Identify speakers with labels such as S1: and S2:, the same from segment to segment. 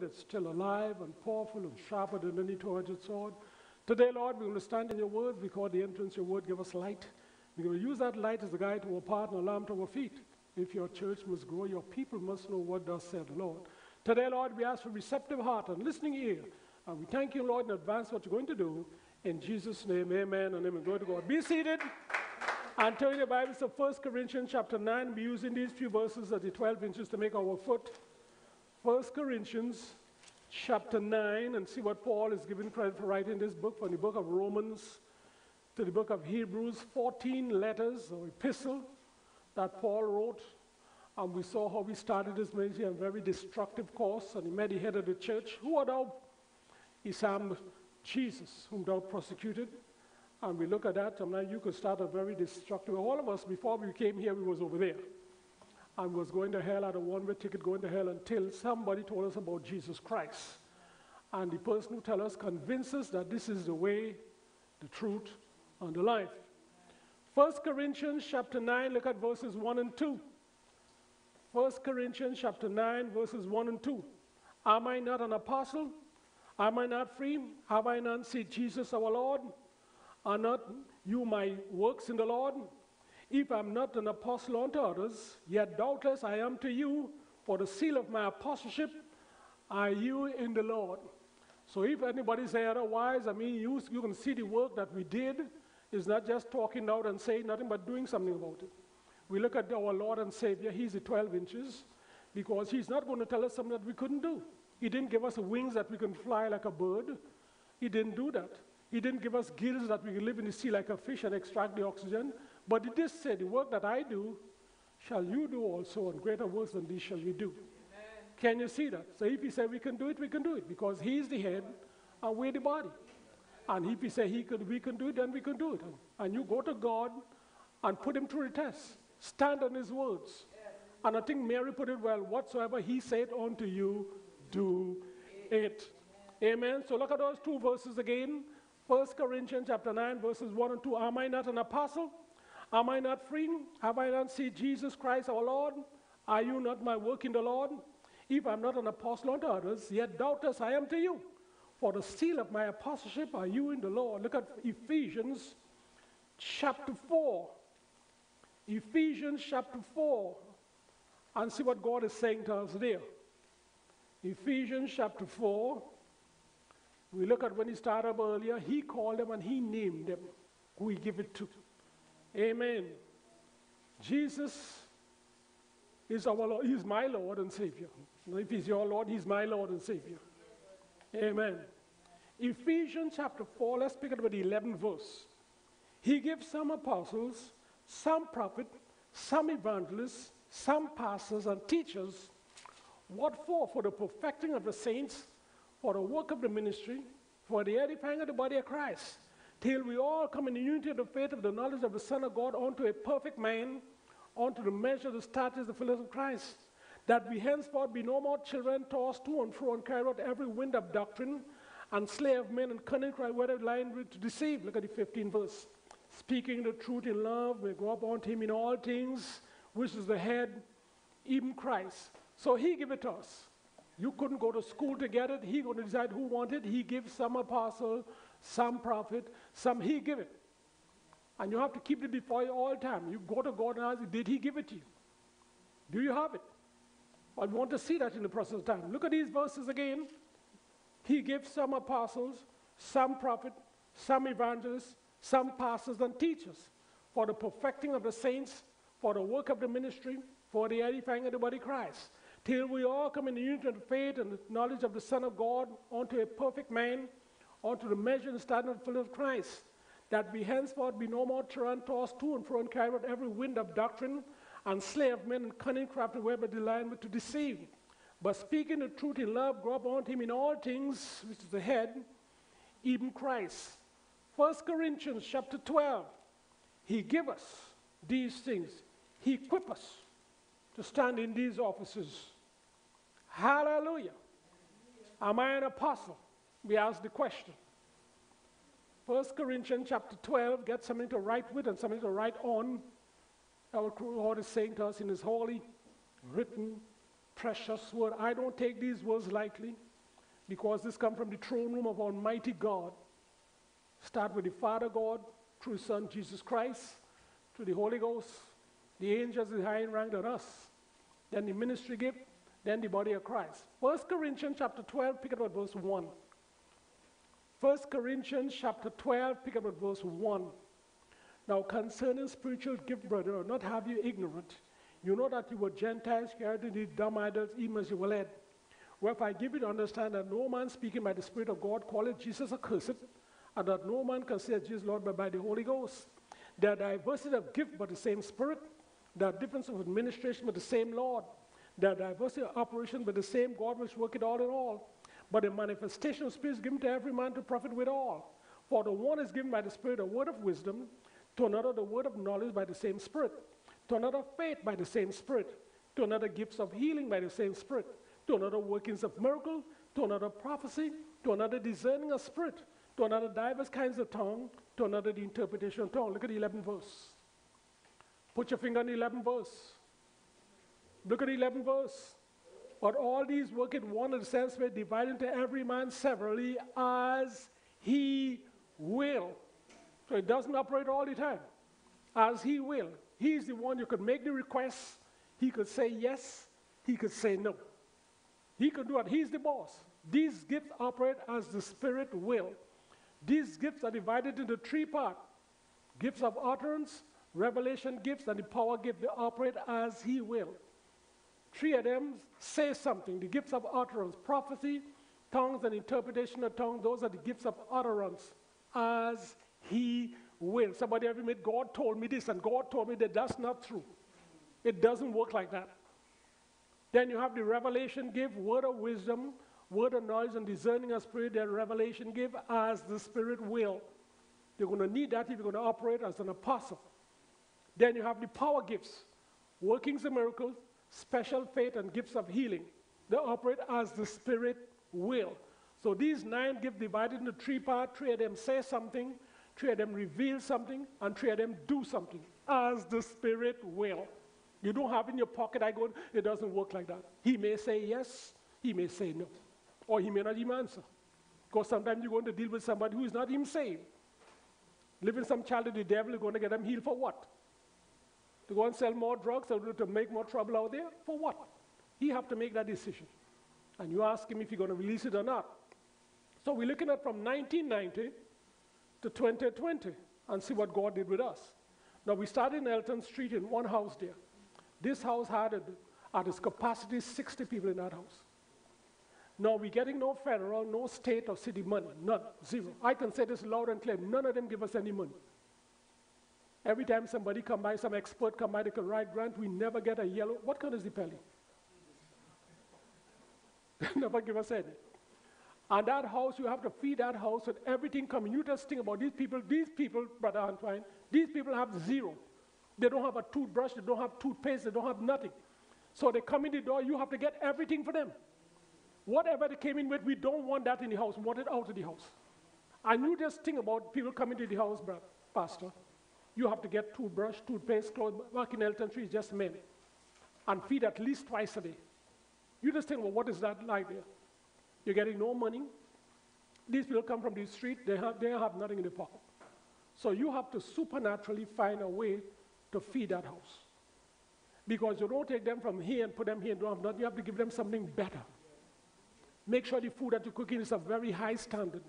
S1: that's still alive and powerful and sharper than any two-edged sword. Today, Lord, we're going to stand in your word because the entrance your word give us light. We're going to use that light as a guide to our path and a lamp to our feet. If your church must grow, your people must know what thus said the Lord. Today, Lord, we ask for receptive heart and listening ear. And we thank you, Lord, in advance what you're going to do. In Jesus' name, amen and amen. Glory to God. Be seated. And turn your Bibles to 1 Corinthians chapter 9. We're using these few verses at the 12 inches to make our foot. 1 Corinthians chapter 9 and see what Paul is given credit for writing this book from the book of Romans to the book of Hebrews, 14 letters or epistle that Paul wrote. And we saw how he started his ministry a very destructive course, and he met the head of the church. Who are thou? He said, Jesus, whom thou persecuted. And we look at that, and now you could start a very destructive. All of us, before we came here, we was over there. And was going to hell, had a one-way ticket going to hell until somebody told us about Jesus Christ. And the person who tell us convinced us that this is the way, the truth, and the life. 1 Corinthians chapter 9, look at verses 1 and 2. 1 Corinthians chapter 9, verses 1 and 2. Am I not an apostle? Am I not free? Have I not seen Jesus our Lord? Are not you my works in the Lord? If I'm not an apostle unto others, yet doubtless I am to you, for the seal of my apostleship are you in the Lord. So if anybody say otherwise, I mean, you, you can see the work that we did. It's not just talking out and saying nothing, but doing something about it. We look at our Lord and Savior, He's the 12 inches, because He's not going to tell us something that we couldn't do. He didn't give us wings that we can fly like a bird. He didn't do that. He didn't give us gills that we can live in the sea like a fish and extract the oxygen. But he did say, The work that I do shall you do also, and greater works than these shall you do. Amen. Can you see that? So if he said we can do it, we can do it because he is the head and we're the body. And if he said he could, we can do it, then we can do it. And you go to God and put him to the test. Stand on his words. And I think Mary put it well whatsoever he said unto you, do it. Amen. So look at those two verses again. 1 Corinthians chapter 9, verses 1 and 2. Am I not an apostle? Am I not free? Have I not seen Jesus Christ our Lord? Are you not my work in the Lord? If I'm not an apostle unto others, yet doubtless I am to you. For the seal of my apostleship are you in the Lord. Look at Ephesians chapter 4. Ephesians chapter 4. And see what God is saying to us there. Ephesians chapter 4. We look at when he started up earlier, he called them and he named them he give it to. Amen. Jesus is our Lord, he's my Lord and Savior. If he's your Lord, he's my Lord and Savior. Amen. Ephesians chapter 4, let's pick up at the 11th verse. He gives some apostles, some prophets, some evangelists, some pastors and teachers. What for? For the perfecting of the saints, for the work of the ministry, for the edifying of the body of Christ, till we all come in the unity of the faith of the knowledge of the Son of God unto a perfect man, unto the measure of the stature, of the fullness of Christ, that we henceforth be no more children tossed to and fro and carried out every wind of doctrine, and slay of men and cunning cry, whether lying to deceive. Look at the 15th verse. Speaking the truth in love, we go up unto him in all things, which is the head, even Christ. So he give it to us. You couldn't go to school to get it. He going to decide who wanted. He gives some apostle, some prophet, some he give it. And you have to keep it before you all time. You go to God and ask, did he give it to you? Do you have it? I want to see that in the process of time. Look at these verses again. He gives some apostles, some prophet, some evangelists, some pastors and teachers for the perfecting of the saints, for the work of the ministry, for the edifying of the body of Christ, till we all come in the unity of faith and the knowledge of the Son of God, unto a perfect man, unto the measure and standard of of Christ, that we henceforth be no more children tossed to and fro and carried every wind of doctrine, and slay of men and cunning crafty web of the to deceive. But speaking the truth in love, grow up unto him in all things, which is the head, even Christ. 1 Corinthians chapter 12. He give us these things. He equip us to stand in these offices. Hallelujah. Am I an apostle? We ask the question. 1 Corinthians chapter 12, get something to write with and something to write on. Our Lord is saying to us in His holy, written, precious word. I don't take these words lightly. because this comes from the throne room of Almighty God. Start with the Father God, through His Son Jesus Christ, through the Holy Ghost, the angels in rank than us, then the ministry gift, then the body of Christ. 1 Corinthians chapter 12, pick up at verse 1. 1 Corinthians chapter 12, pick up at verse 1. Now, concerning spiritual gift, brother, I'll not have you ignorant. You know that you were Gentiles, carried in the dumb idols, even as you were led. Wherefore I give you to understand that no man speaking by the Spirit of God calleth Jesus accursed, and that no man can say Jesus Lord but by the Holy Ghost. There are diversity of gift, but the same Spirit. There are differences of administration, but the same Lord. There are diversity of operation, but the same God which worketh all in all. But the manifestation of Spirit is given to every man to profit withal. For the one is given by the Spirit a word of wisdom, to another the word of knowledge by the same Spirit, to another faith by the same Spirit, to another gifts of healing by the same Spirit, to another workings of miracle, to another prophecy, to another discerning of spirit, to another diverse kinds of tongue, to another the interpretation of tongue. Look at the 11th verse. Put your finger on the 11th verse. Look at the 11th verse. But all these work in one and the same spirit, dividing to every man severally as he will. So it doesn't operate all the time. As he will. He's the one you could make the request. He could say yes. He could say no. He could do it. He's the boss. These gifts operate as the Spirit will. These gifts are divided into three parts gifts of utterance, revelation gifts, and the power gift. They operate as He will. Three of them say something the gifts of utterance, prophecy, tongues, and interpretation of tongues. Those are the gifts of utterance as He will. Somebody ever admit, God told me this, and God told me that that's not true. It doesn't work like that. Then you have the revelation give, word of wisdom, word of knowledge, and discerning of spirit, that revelation give as the Spirit will. You're going to need that if you're going to operate as an apostle. Then you have the power gifts, workings of miracles, special faith, and gifts of healing. They operate as the Spirit will. So these nine gifts divided into three parts. Three of them say something, three of them reveal something, and three of them do something as the Spirit will. You don't have in your pocket, I go, it doesn't work like that. He may say yes, he may say no, or he may not even answer. Because sometimes you're going to deal with somebody who is not even saved. Living some child of the devil, you're going to get them healed for what? To go and sell more drugs or to make more trouble out there? For what? He have to make that decision. And you ask him if you're going to release it or not. So we're looking at from 1990 to 2020 and see what God did with us. Now we started in Elton Street in one house there. This house had a, at its capacity 60 people in that house. Now we're getting no federal, no state or city money, none, zero. I can say this loud and clear, none of them give us any money. Every time somebody come by, some expert come by, they can write grant, we never get a yellow. What kind is the penny? never give us any. And that house, you have to feed that house with everything coming. You just think about these people, these people, Brother Antoine, these people have zero. They don't have a toothbrush, they don't have toothpaste, they don't have nothing. So they come in the door, you have to get everything for them. Whatever they came in with, we don't want that in the house, we want it out of the house. And you just think about people coming to the house, brother, pastor. You have to get toothbrush, toothpaste, clothes. Back in Elton Street, just men. And feed at least twice a day. You just think, well, what is that like there? You're getting no money. These people come from the street, they have, they have nothing in the pocket. So you have to supernaturally find a way to feed that house. Because you don't take them from here and put them here and don't have nothing. You have to give them something better. Make sure the food that you're cooking is a very high standard.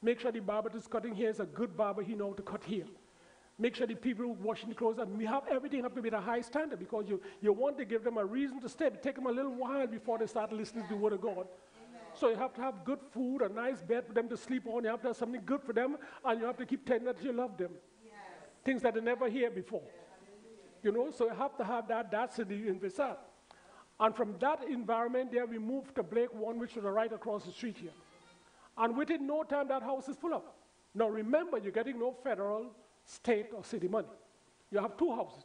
S1: Make sure the barber that's cutting here is a good barber, he knows to cut here. Make sure the people washing the clothes, and we have everything have to be at a high standard because you, you want to give them a reason to stay. It take them a little while before they start listening to the word of God. So you have to have good food, a nice bed for them to sleep on. You have to have something good for them, and you have to keep telling them that you love them. Yes. Things that they never hear before. You know, so you have to have that, that's the investment. And from that environment there, we moved to Blake One, which is right across the street here. And within no time, that house is full up. Now remember, you're getting no federal, state, or city money. You have two houses.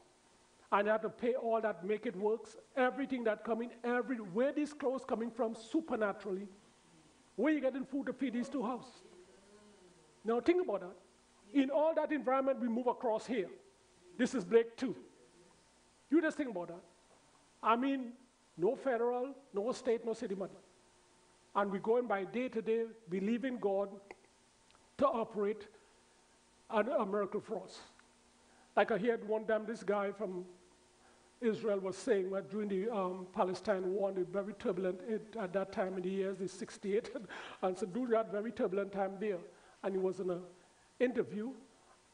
S1: And you have to pay all that, make it works, everything that coming, every where these clothes coming from supernaturally. Where you getting food to feed these two houses? Now think about that. In all that environment, we move across here. This is Blake 2. You just think about that. I mean, no federal, no state, no city money. and we're going by day to day, believing God to operate a, a miracle for us. Like I heard one time, this guy from Israel was saying that during the um, Palestine war, the very turbulent it, at that time in the years, the 68, and so during that very turbulent time there, and he was in an interview,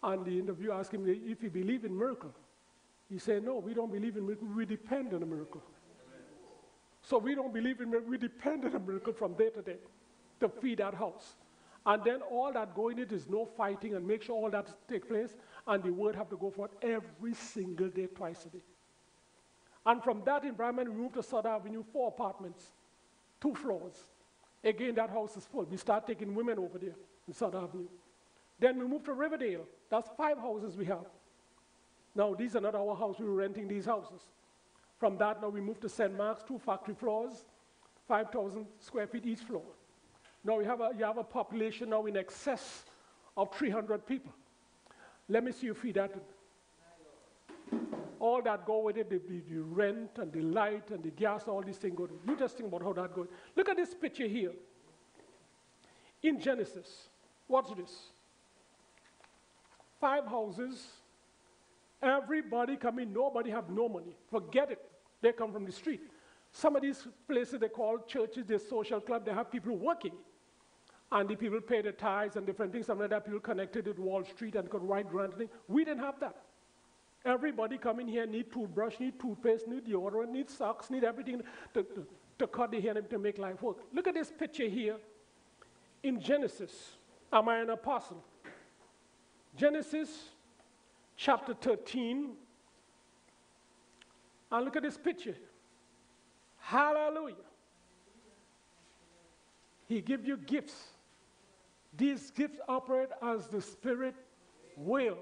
S1: and the interviewer asked him if he believed in miracle. He said, no, we don't believe in miracle, we depend on a miracle. So we don't believe in miracle, we depend on a miracle from day to day to feed that house. And then all that going in is no fighting and make sure all that take place, and the word have to go forth every single day, twice a day. And from that environment, we moved to South Avenue, four apartments, two floors. Again, that house is full. We start taking women over there in South Avenue. Then we moved to Riverdale. That's five houses we have. Now, these are not our house. We were renting these houses. From that, now we moved to St. Mark's, two factory floors, 5,000 square feet each floor. Now we have a, you have a population now in excess of 300 people. Let me see you feed that all that go with it, the, the, the, rent and the light and the gas, all these things go. You just think about how that goes. Look at this picture here. In Genesis, what's this? Five houses, everybody coming, nobody have no money. Forget it. They come from the street. Some of these places they call churches, they're social club, they have people working. And the people pay the tithes and different things. Some of that people connected with Wall Street and could write grant. We didn't have that. Everybody coming here need toothbrush, need toothpaste, need deodorant, need socks, need everything to, to, to cut the hair and to make life work. Look at this picture here in Genesis. Am I an apostle? Genesis chapter 13. And look at this picture. Hallelujah. He gives you gifts. These gifts operate as the Spirit will.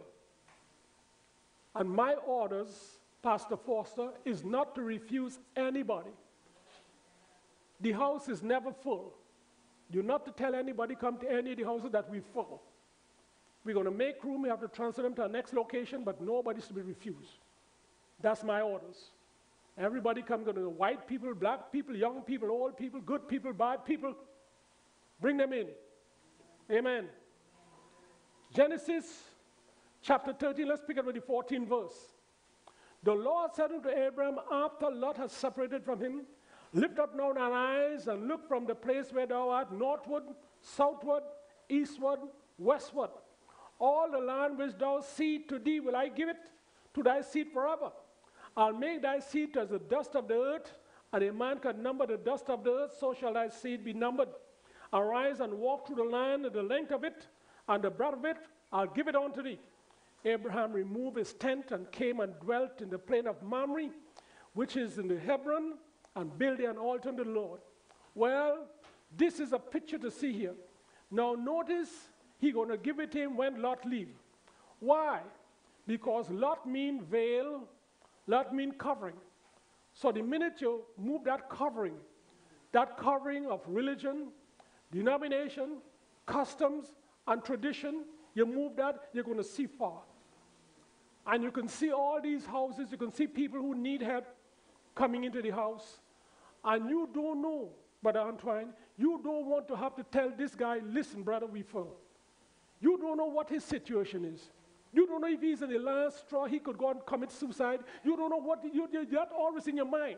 S1: And my orders, Pastor Foster, is not to refuse anybody. The house is never full. You're not to tell anybody come to any of the houses that we're full. We're going to make room. We have to transfer them to our next location, but nobody's to be refused. That's my orders. Everybody come, going to the white people, black people, young people, old people, good people, bad people. Bring them in. Amen. Genesis chapter 13, let's pick up with the 14th verse. The Lord said unto Abram, after Lot has separated from him, Lift up now thine eyes and look from the place where thou art northward, southward, eastward, westward. All the land which thou seest to thee will I give it to thy seed forever. I'll make thy seed as the dust of the earth, and a man can number the dust of the earth, so shall thy seed be numbered. Arise and walk through the land, the length of it, and the breadth of it, I'll give it unto thee. Abraham removed his tent and came and dwelt in the plain of Mamre, which is in the Hebron, and built an altar to the Lord. Well, this is a picture to see here. Now notice he going to give it to him when Lot leave. Why? Because Lot mean veil, Lot mean covering. So the minute you move that covering, that covering of religion, denomination, customs, and tradition, you move that, you're going to see far. And you can see all these houses, you can see people who need help coming into the house. And you don't know, Brother Antoine, you don't want to have to tell this guy, listen, brother, we fell. You don't know what his situation is. You don't know if he's in the last straw, he could go and commit suicide. You don't know what, you, that always in your mind.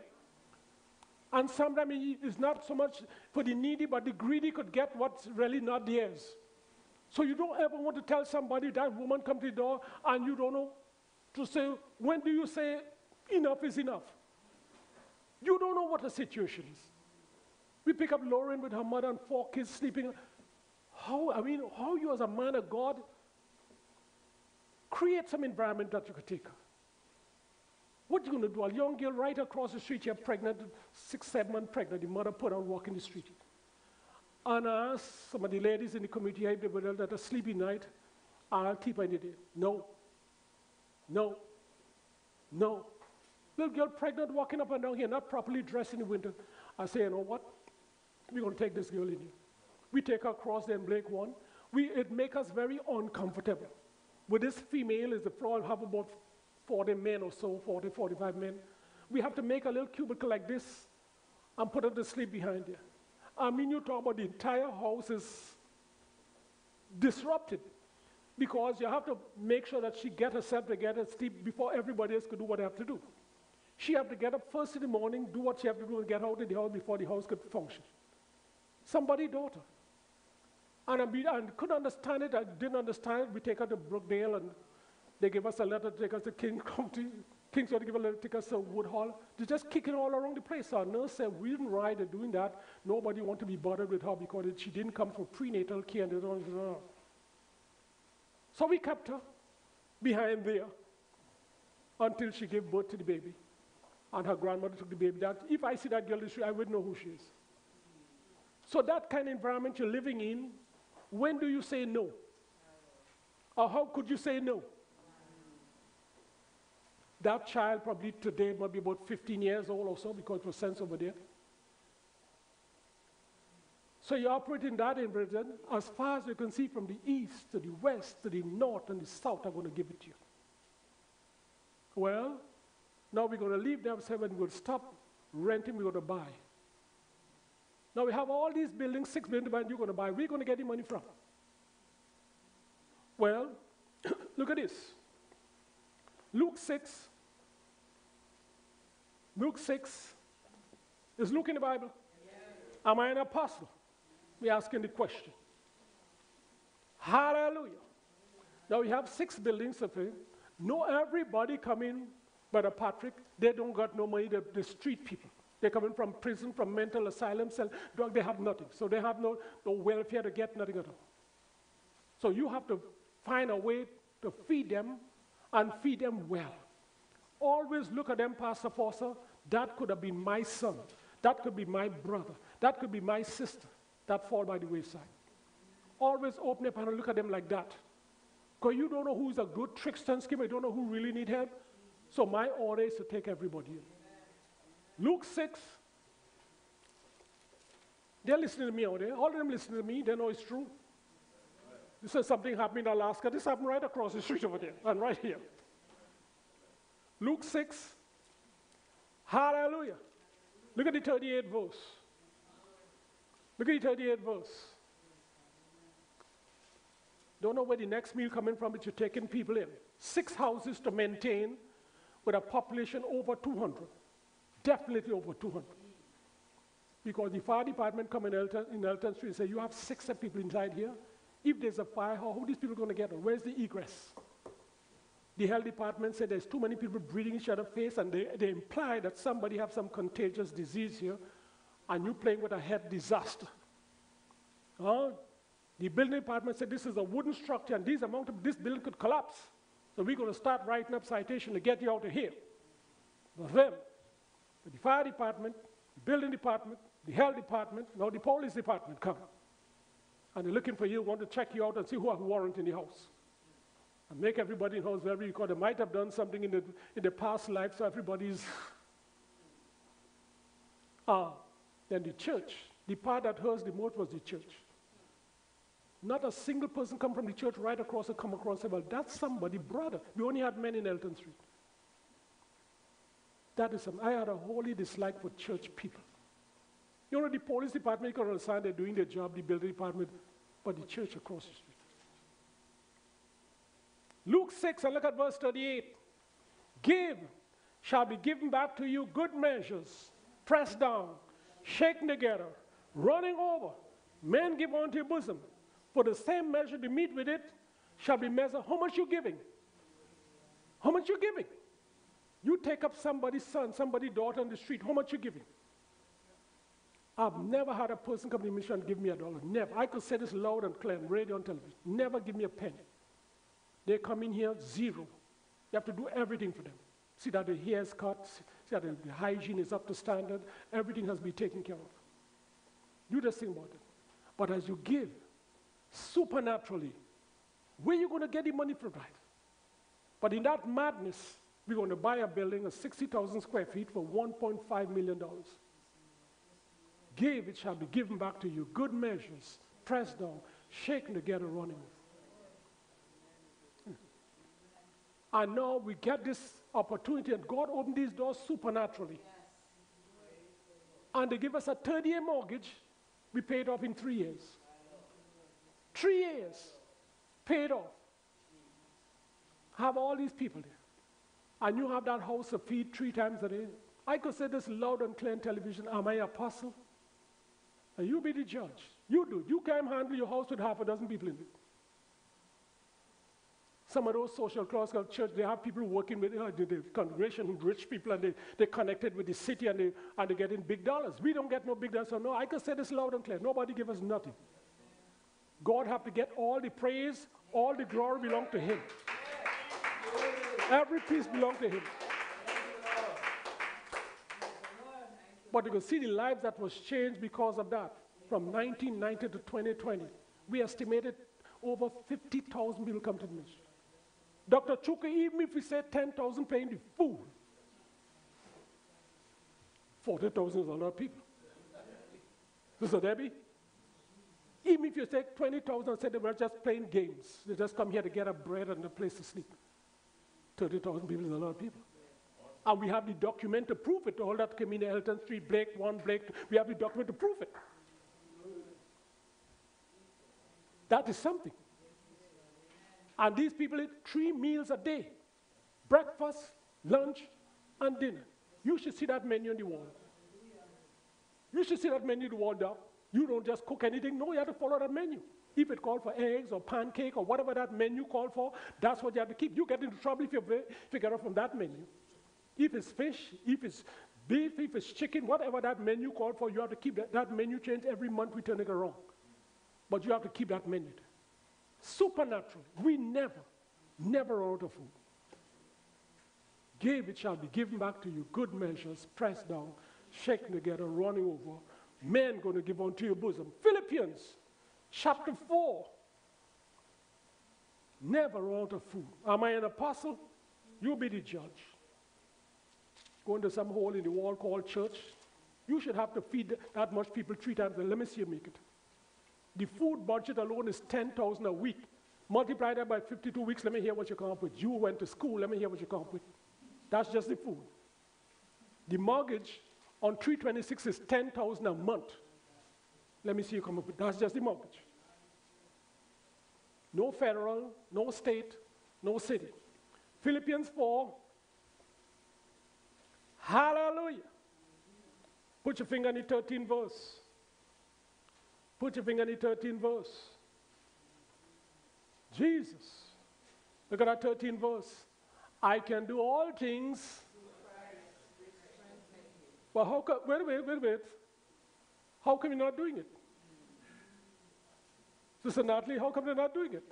S1: And sometimes it's not so much for the needy, but the greedy could get what's really not theirs. So you don't ever want to tell somebody that woman come to the door and you don't know to say, when do you say enough is enough? You don't know what the situation is. We pick up Lauren with her mother and four kids sleeping. How, I mean, how you as a man of God create some environment that you could take her. What you going to do? A young girl right across the street, you're pregnant, six, seven months pregnant, the mother put her walking the street. And I asked some of the ladies in the community, hey, that a sleepy night, I'll keep her in the day. No, no. No. Little girl pregnant walking up and down here, not properly dressed in the winter. I say, you know what? We're going to take this girl in here. We take her across the Blake one. We, it makes us very uncomfortable. With this female is the floor, have about 40 men or so, 40, 45 men. We have to make a little cubicle like this and put her to sleep behind there. I mean, you talk about the entire house is disrupted because you have to make sure that she get herself together sleep before everybody else could do what they have to do. She have to get up first in the morning, do what she have to do, and get out of the house before the house could function. Somebody daughter. And I, mean, I couldn't understand it. I didn't understand it. We take her to Brookdale, and they gave us a letter to take us to King County. King's to give a letter to take us to Woodhull. They're just kicking all around the place. Our nurse said, we didn't ride her doing that. Nobody want to be bothered with her because she didn't come from prenatal care. And they don't. So we kept her behind there until she gave birth to the baby. And her grandmother took the baby. That, if I see that girl the I would know who she is. So that kind of environment you're living in, when do you say no? Or how could you say no? That child probably today might be about 15 years old or so because it was sent over there. So you operate in that in Britain. As far as you can see from the east to the west to the north and the south, I'm going to give it to you. Well, now we're going to leave them seven, we're going to stop renting, we're going to buy. Now we have all these buildings, six buildings, you're going to buy. You going to get the money from? Well, look at this. Luke 6. Luke 6. Is Luke in the Bible? Am I an apostle? We're asking the question. Hallelujah. Now we have six buildings of it. No everybody coming, Brother Patrick, they don't got no money, the, the street people. They're coming from prison, from mental asylum, cell, drug, they have nothing. So they have no, no welfare to get nothing at all. So you have to find a way to feed them and feed them well. Always look at them, Pastor Foster. That could have been my son. That could be my brother. That could be my sister that fall by the wayside. Always open up and look at them like that. Because you don't know who's a good trickster and schemer. You don't know who really need help. So my order is to take everybody in. Luke 6. They're listening to me out there. All of them listening to me. They know it's true. This is something happened in Alaska. This happened right across the street over there and right here. Luke 6. Hallelujah. Look at the 38th verse. Look at the 38th verse. Don't know where the next meal coming from, but you're taking people in. Six houses to maintain with a population over 200. Definitely over 200. Because the fire department come in Elton, in Elton Street and say, you have six people inside here. If there's a fire, how are these people going to get on? Where's the egress? The health department said there's too many people breathing each other's face, and they, they imply that somebody have some contagious disease here, and you're playing with a health disaster. Uh, the building department said this is a wooden structure, and this amount of this building could collapse. So we're going to start writing up citation to get you out of here. But them, the fire department, the building department, the health department, now the police department come and they're looking for you, want to check you out and see who has warrant in the house. And make everybody the house very because they might have done something in the, in the past life, so everybody's. Ah, then the church, the part that hurts the most was the church. Not a single person come from the church right across and come across and say, well, that's somebody, brother. We only had men in Elton Street. That is something. I had a holy dislike for church people. You know, the police department, you can understand they're doing their job, the building department, but the church across the street. Luke 6, and look at verse 38. Give shall be given back to you good measures, pressed down, shaken together, running over. Men give unto your bosom. For the same measure to meet with it shall be measured. How much you giving? How much you giving? You take up somebody's son, somebody's daughter on the street. How much you giving? I've never had a person come to me and give me a dollar. Never. I could say this loud and clear on radio and television. Never give me a penny. They come in here zero. You have to do everything for them. See that the hair is cut, see that the hygiene is up to standard, everything has been taken care of. You just think about it. But as you give, supernaturally, where are you going to get the money from that? But in that madness, we're going to buy a building of 60,000 square feet for $1.5 million. Give, it shall be given back to you. Good measures, pressed down, shaken together, running. And now we get this opportunity, and God opened these doors supernaturally. And they give us a 30 year mortgage We paid off in three years. Three years. Paid off. Have all these people there. And you have that house to feed three times a day. I could say this loud and clear on television Am I apostle? And you be the judge. You do. You can't handle your house with half a dozen people in it. Some of those social classical church, they have people working with uh, the, the, congregation, rich people, and they, they're connected with the city and, they, and they're getting big dollars. We don't get no big dollars. So, no, I can say this loud and clear. Nobody give us nothing. God have to get all the praise, all the glory belong to Him. Every piece belong to Him. But you can see the lives that was changed because of that. From 1990 to 2020, we estimated over 50,000 people come to the ministry. Dr. Chuka, even if we say 10,000 paying the food, 40,000 is a lot of people. Sister Debbie, even if you take 20,000 and say they were just playing games, they just come here to get a bread and a place to sleep. 30,000 people is a lot of people. And we have the document to prove it. All that came in Elton Street, Blake 1, Blake 2. We have the document to prove it. That is something. And these people eat three meals a day breakfast, lunch, and dinner. You should see that menu on the wall. You should see that menu on the wall, Doc. You don't just cook anything. No, you have to follow that menu. If it called for eggs or pancake or whatever that menu called for, that's what you have to keep. You get into trouble if you figure out from that menu. If it's fish, if it's beef, if it's chicken, whatever that menu called for, you have to keep that, that menu change every month we turn it around. But you have to keep that menu. Supernatural. We never, never out of food. Give, it shall be given back to you. Good measures, pressed down, shaken together, running over. Men going to give unto your bosom. Philippians chapter 4. Never out of food. Am I an apostle? You be the judge. Going to some hole in the wall called church. You should have to feed that much people three times. Let me see you make it. The food budget alone is 10,000 a week. Multiply that by 52 weeks, let me hear what you come up with. You went to school, let me hear what you come up with. That's just the food. The mortgage on 326 is 10,000 a month. Let me see you come up with. That's just the mortgage. No federal, no state, no city. Philippians 4. Hallelujah. Put your finger in the 13th verse. Put your finger in the 13th verse. Jesus. Look at that 13th verse. I can do all things. Well, how come, wait, wait, wait, wait. How come you're not doing it? Sister Natalie, how come they're not doing it?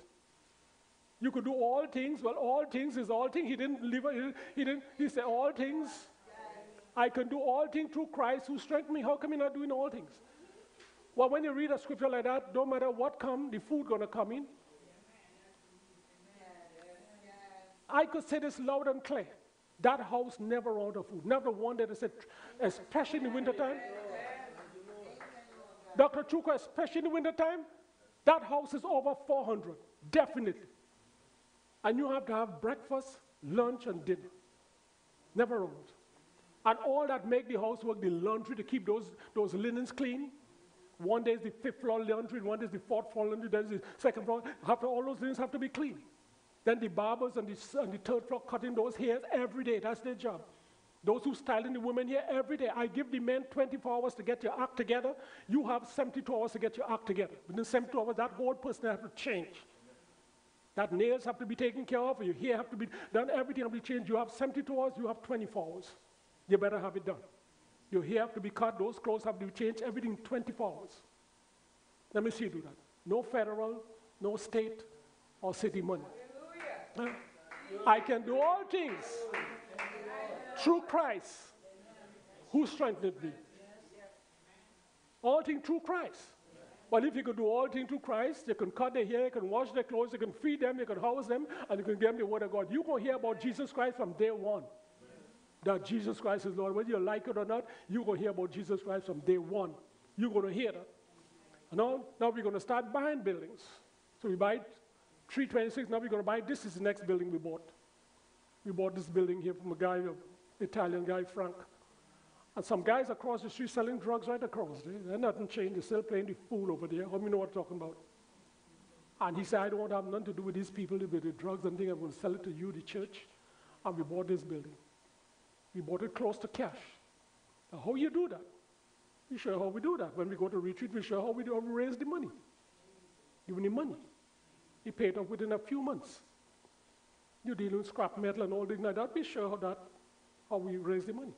S1: You could do all things. Well, all things is all things. He didn't live, he didn't, he said all things. I can do all things through Christ who strengthens me. How come you're not doing all things? Well, when you read a scripture like that, no matter what come, the food gonna come in. I could say this loud and clear. That house never out of food. Never one that is, especially in the wintertime. Dr. Chuka, especially in the wintertime, that house is over 400, definitely. And you have to have breakfast, lunch, and dinner. Never out. And all that make the house work, the laundry to keep those, those linens clean, one day is the fifth floor laundry, one day is the fourth floor laundry, then the second floor. After all those things have to be clean. Then the barbers on the, the third floor cutting those hairs every day. That's their job. Those who styling the women here every day. I give the men 24 hours to get your act together. You have 72 hours to get your act together. Within 72 hours, that whole person has to change. That nails have to be taken care of, your hair have to be done, everything have to be changed. You have 72 hours, you have 24 hours. You better have it done. Your hair have to be cut, those clothes have to be changed, everything 24 hours. Let me see you do that. No federal, no state or city money. I can do all things through Christ who strengthened me. All things through Christ. Well, if you can do all things through Christ, you can cut their hair, you can wash their clothes, you can feed them, you can house them, and you can give them the word of God. You're going to hear about Jesus Christ from day one that Jesus Christ is Lord. Whether you like it or not, you're going to hear about Jesus Christ from day one. You're going to hear that. Now, now we're going to start buying buildings. So we buy 326. Now we're going to buy, this is the next building we bought. We bought this building here from a guy, an Italian guy, Frank. And some guys across the street selling drugs right across. They're nothing changed. They're still playing the fool over there. How many know what I'm talking about? And he said, I don't want to have nothing to do with these people with the drugs and things. I'm going to sell it to you, the church. And we bought this building. We bought it close to cash. Now, how you do that? We show how we do that. When we go to retreat, we show how we do how we raise the money. Give him money. He paid off within a few months. You deal with scrap metal and all things like that. We show how that how we raise the money.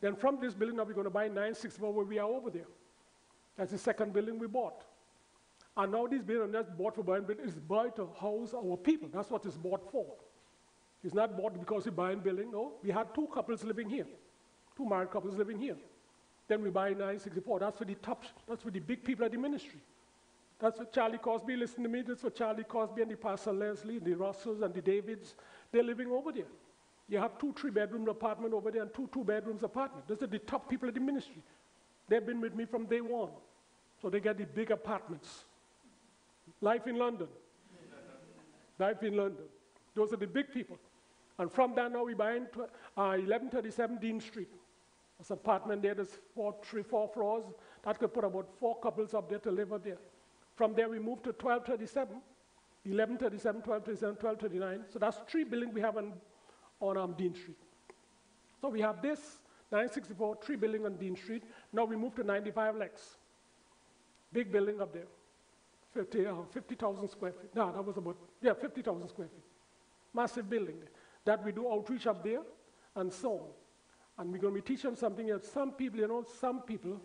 S1: Then from this building, now we're going to buy 964 where we are over there. That's the second building we bought. And now this building that's bought for buying building is bought to house our people. That's what it's bought for. It's not bought because we're buying building. No, we had two couples living here, two married couples living here. Then we buy 964. That's for the top, that's for the big people at the ministry. That's what Charlie Cosby, listen to me, that's what Charlie Cosby and the Pastor Leslie, and the Russells and the Davids, they're living over there. You have two three bedroom apartment over there and two two bedrooms apartment. Those are the top people at the ministry. They've been with me from day one. So they get the big apartments. Life in London. Life in London. Those are the big people. And from there now we buy into uh, 1137 Dean Street. There's an apartment there, there's four, three, four floors. That could put about four couples up there to live up there. From there we moved to 1237, 1137, 1237, 1239. So that's three buildings we have on, on um, Dean Street. So we have this 964, three building on Dean Street. Now we move to 95 Lex. Big building up there. 50, uh, 50,000 square feet. No, that was about, yeah, 50,000 square feet. Massive building that we do outreach up there and so on. And we're going to be teaching something else. Some people, you know, some people,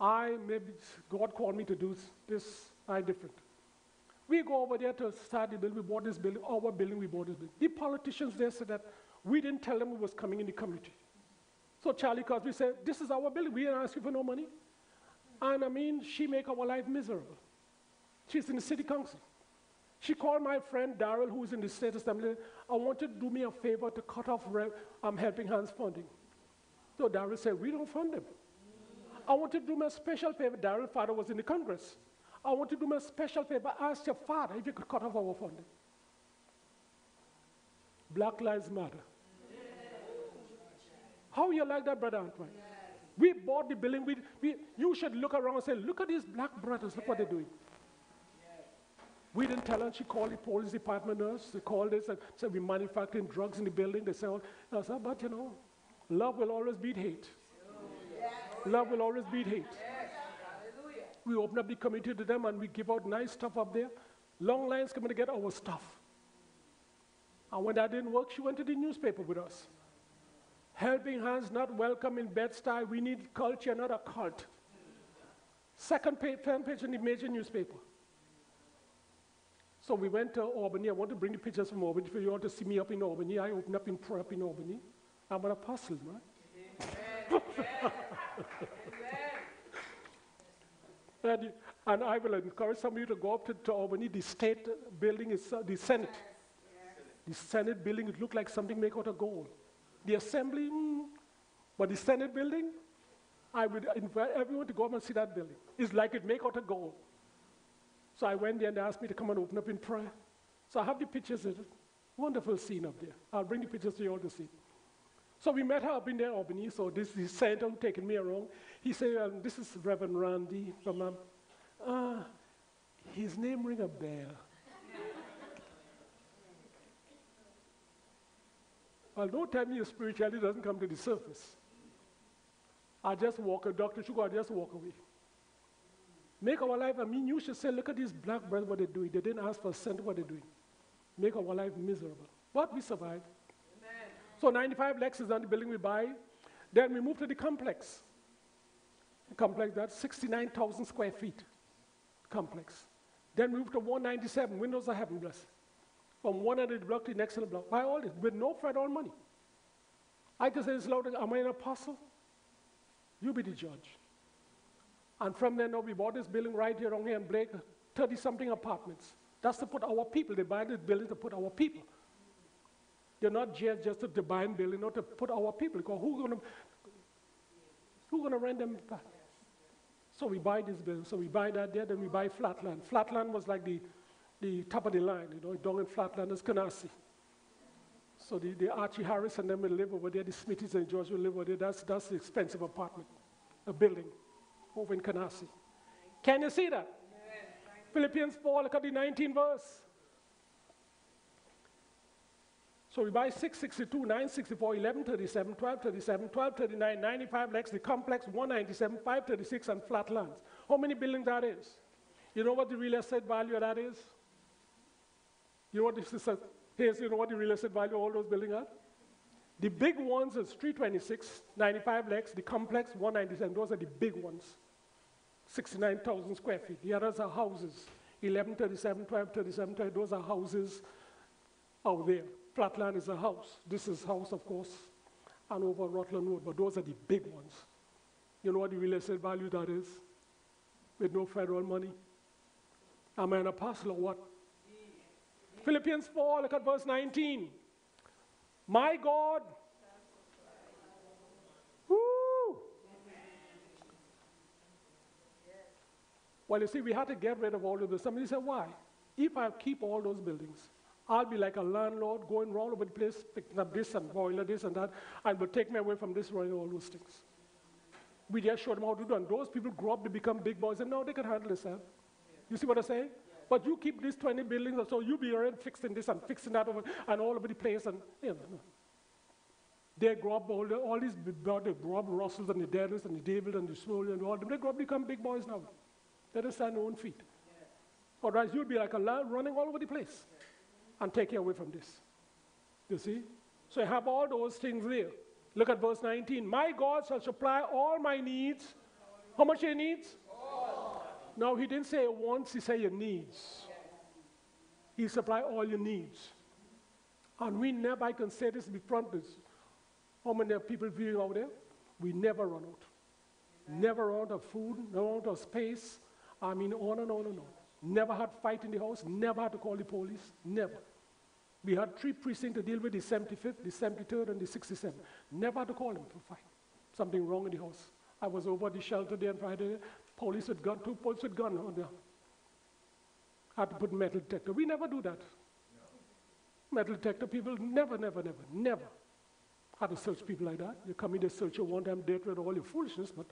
S1: I, maybe God called me to do this, I different. We go over there to start the building, we bought this building, our building, we bought this building. The politicians there said that we didn't tell them it was coming in the community. So Charlie Cosby said, this is our building, we didn't ask you for no money. And I mean, she make our life miserable. She's in the city council. She called my friend Daryl, who's in the state assembly. I want you to do me a favor to cut off um, Helping Hands funding. So Daryl said, we don't fund them. I want you to do me a special favor. Daryl's father was in the Congress. I want you to do me a special favor. Ask your father if you could cut off our funding. Black Lives Matter. How you like that, Brother Antoine? We bought the building. We, we, you should look around and say, look at these black brothers. Look what they're doing. We didn't tell her. She called the police department nurse. They called us and said, we're manufacturing drugs in the building. They said, I said, but you know, love will always beat hate. Love will always beat hate. We open up the committee to them and we give out nice stuff up there. Long lines coming to get our stuff. And when that didn't work, she went to the newspaper with us. Helping hands not welcome in Bed-Stuy. We need culture, not a cult. Second page, page in the major newspaper. So we went to Albany. I want to bring the pictures from Albany. If you want to see me up in Albany, I opened up in prep in Albany. I'm an apostle, right? and, and, I will encourage some of you to go up to, to Albany. The state building is uh, the Senate. The Senate building, it looked like something made out of gold. The assembly, mm, but the Senate building, I would invite everyone to go up and see that building. It's like it made out of gold. So I went there and they asked me to come and open up in prayer. So I have the pictures of it. Wonderful scene up there. I'll bring the pictures to you all to see. So we met her up in there, Albany. So this is Santa taking me around. He said, um, This is Reverend Randy from, um, uh, his name ring a bell. well, don't tell me your spirituality doesn't come to the surface. I just walk, a Dr. Sugar, I just walk away. Make our life, I mean, you should say, look at these black brothers, what they're doing. They didn't ask for a cent, what they're doing. Make our life miserable. But we survived. Amen. So 95 Lexus on the building we buy. Then we move to the complex. The complex, that's 69,000 square feet complex. Then we move to 197, windows are heaven blessed. From one end of the block to the next block. Buy all this with no fret or money. I can say this loud, am I an apostle? You be the judge. And from there, now we bought this building right here on here in Blake, 30 something apartments. That's to put our people. They buy this building to put our people. They're not just, just to buy a building, not to put our people. Because who's going to who gonna rent them back? So we buy this building. So we buy that there, then we buy Flatland. Flatland was like the, the top of the line, you know, down in Flatland is Canarsie. So the, the Archie Harris and them will live over there, the Smithies and George will live over there. That's, that's the expensive apartment, a building over in Canarsie. Can you see that? Philippians 4, look at the 19th verse. So we buy 662, 964, 1137, 1237, 1239, 95 Lex, the complex 197, 536, and flatlands. How many buildings that is? You know what the real estate value of that is? You know what this is? Here's, you know what the real estate value of all those buildings are? The big ones is 326, 95 Lex, the complex 197. Those are the big ones. 69,000 square feet. The others are houses. 1137, 1237, those are houses out there. Flatland is a house. This is house, of course, and over Rutland Road, but those are the big ones. You know what the real estate value that is? With no federal money. Am I an apostle or what? Philippians 4, look at verse 19. My God. Woo! Well, you see, we had to get rid of all of this. Somebody said, why? If I keep all those buildings, I'll be like a landlord going all over the place, picking up this and boiler this and that, and will take me away from this, running all those things. We just showed them how to do it. And those people grow up to become big boys, and now they can handle themselves. You see what I'm saying? But you keep these 20 buildings or so, you'll be around fixing this and fixing that over, and all over the place. And, you know, they grow up, all, all these, they grow up Russells and the Dennis and the David and the Smoley and all them. They grow up become big boys now. They us stand on our own feet. Otherwise, you'll be like a lad running all over the place and take you away from this. You see? So you have all those things there. Look at verse 19. My God shall supply all my needs. How much he needs? No, he didn't say wants, he said your needs. He supply all your needs. And we never, I can say this before this. How many people viewing out there? We never run out. Never run out of food, no out of space. I mean, on and on and on. Never had fight in the house, never had to call the police, never. We had three precincts to deal with, the 75th, the 73rd, and the 67th. Never had to call them for fight. Something wrong in the house. I was over the shelter there on Friday, police with gun, two police with gun on there. Had to put metal detector. We never do that. No. Metal detector people never, never, never, never had to search people like that. You come in, they search you one time, date with all your foolishness, but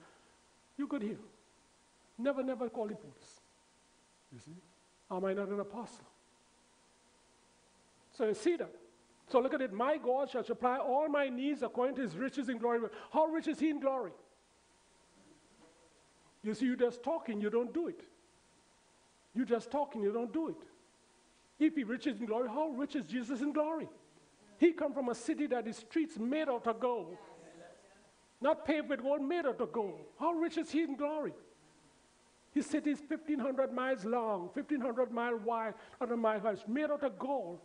S1: you could hear. Never, never call the police. You see? Am I not an apostle? So you see that. So look at it. My God shall supply all my needs according to his riches in glory. How rich is he in glory? You see, you're just talking, you don't do it. You're just talking, you don't do it. If he riches in glory, how rich is Jesus in glory? He come from a city that is streets made out of gold. Not paved with gold, made out of gold. How rich is he in glory? His city is 1,500 miles long, 1,500 miles wide, 100 miles high, made out of gold.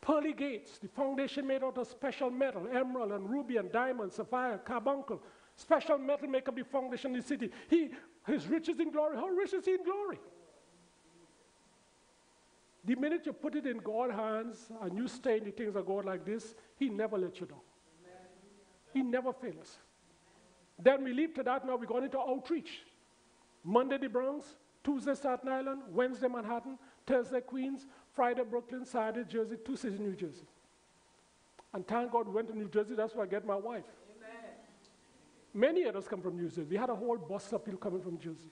S1: Pearly gates, the foundation made out of special metal, emerald and ruby and diamond, sapphire, carbuncle, Special metal make up the foundation of the city. He, his riches in glory. How rich is he in glory? The minute you put it in God's hands and you stay in the things of God like this, he never lets you down. He never fails. Then we leave to that. Now we're going into outreach. Monday, the Bronx. Tuesday, Staten Island. Wednesday, Manhattan. Thursday, Queens. Friday, Brooklyn. Saturday, Jersey. Tuesday, New Jersey. And thank God we went to New Jersey. That's where I get my wife. Many others come from New Jersey. We had a whole bus of people coming from Jersey.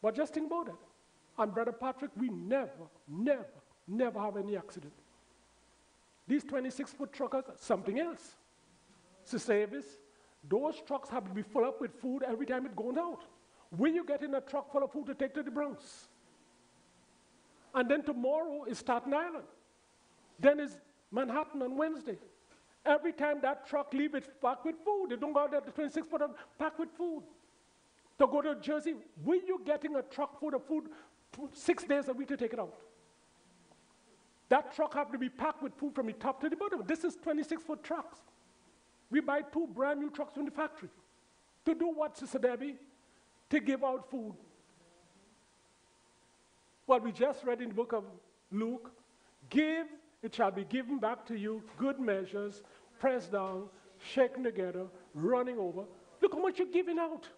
S1: But just think about it. And Brother Patrick, we never, never, never have any accident. These 26 foot truckers, something else. Sister Avis, those trucks have to be full up with food every time it goes out. Will you get in a truck full of food to take to the Bronx? And then tomorrow is Staten Island. Then is Manhattan on Wednesday. Every time that truck leaves, it's packed with food. They don't go out there to 26 foot packed with food. To go to Jersey, will you getting a truck full of food six days a week to take it out? That truck have to be packed with food from the top to the bottom. This is 26 foot trucks. We buy two brand new trucks from the factory. To do what, Sister Debbie? To give out food. What we just read in the book of Luke give it shall be given back to you, good measures, pressed down, shaken together, running over. Look how much you're giving out.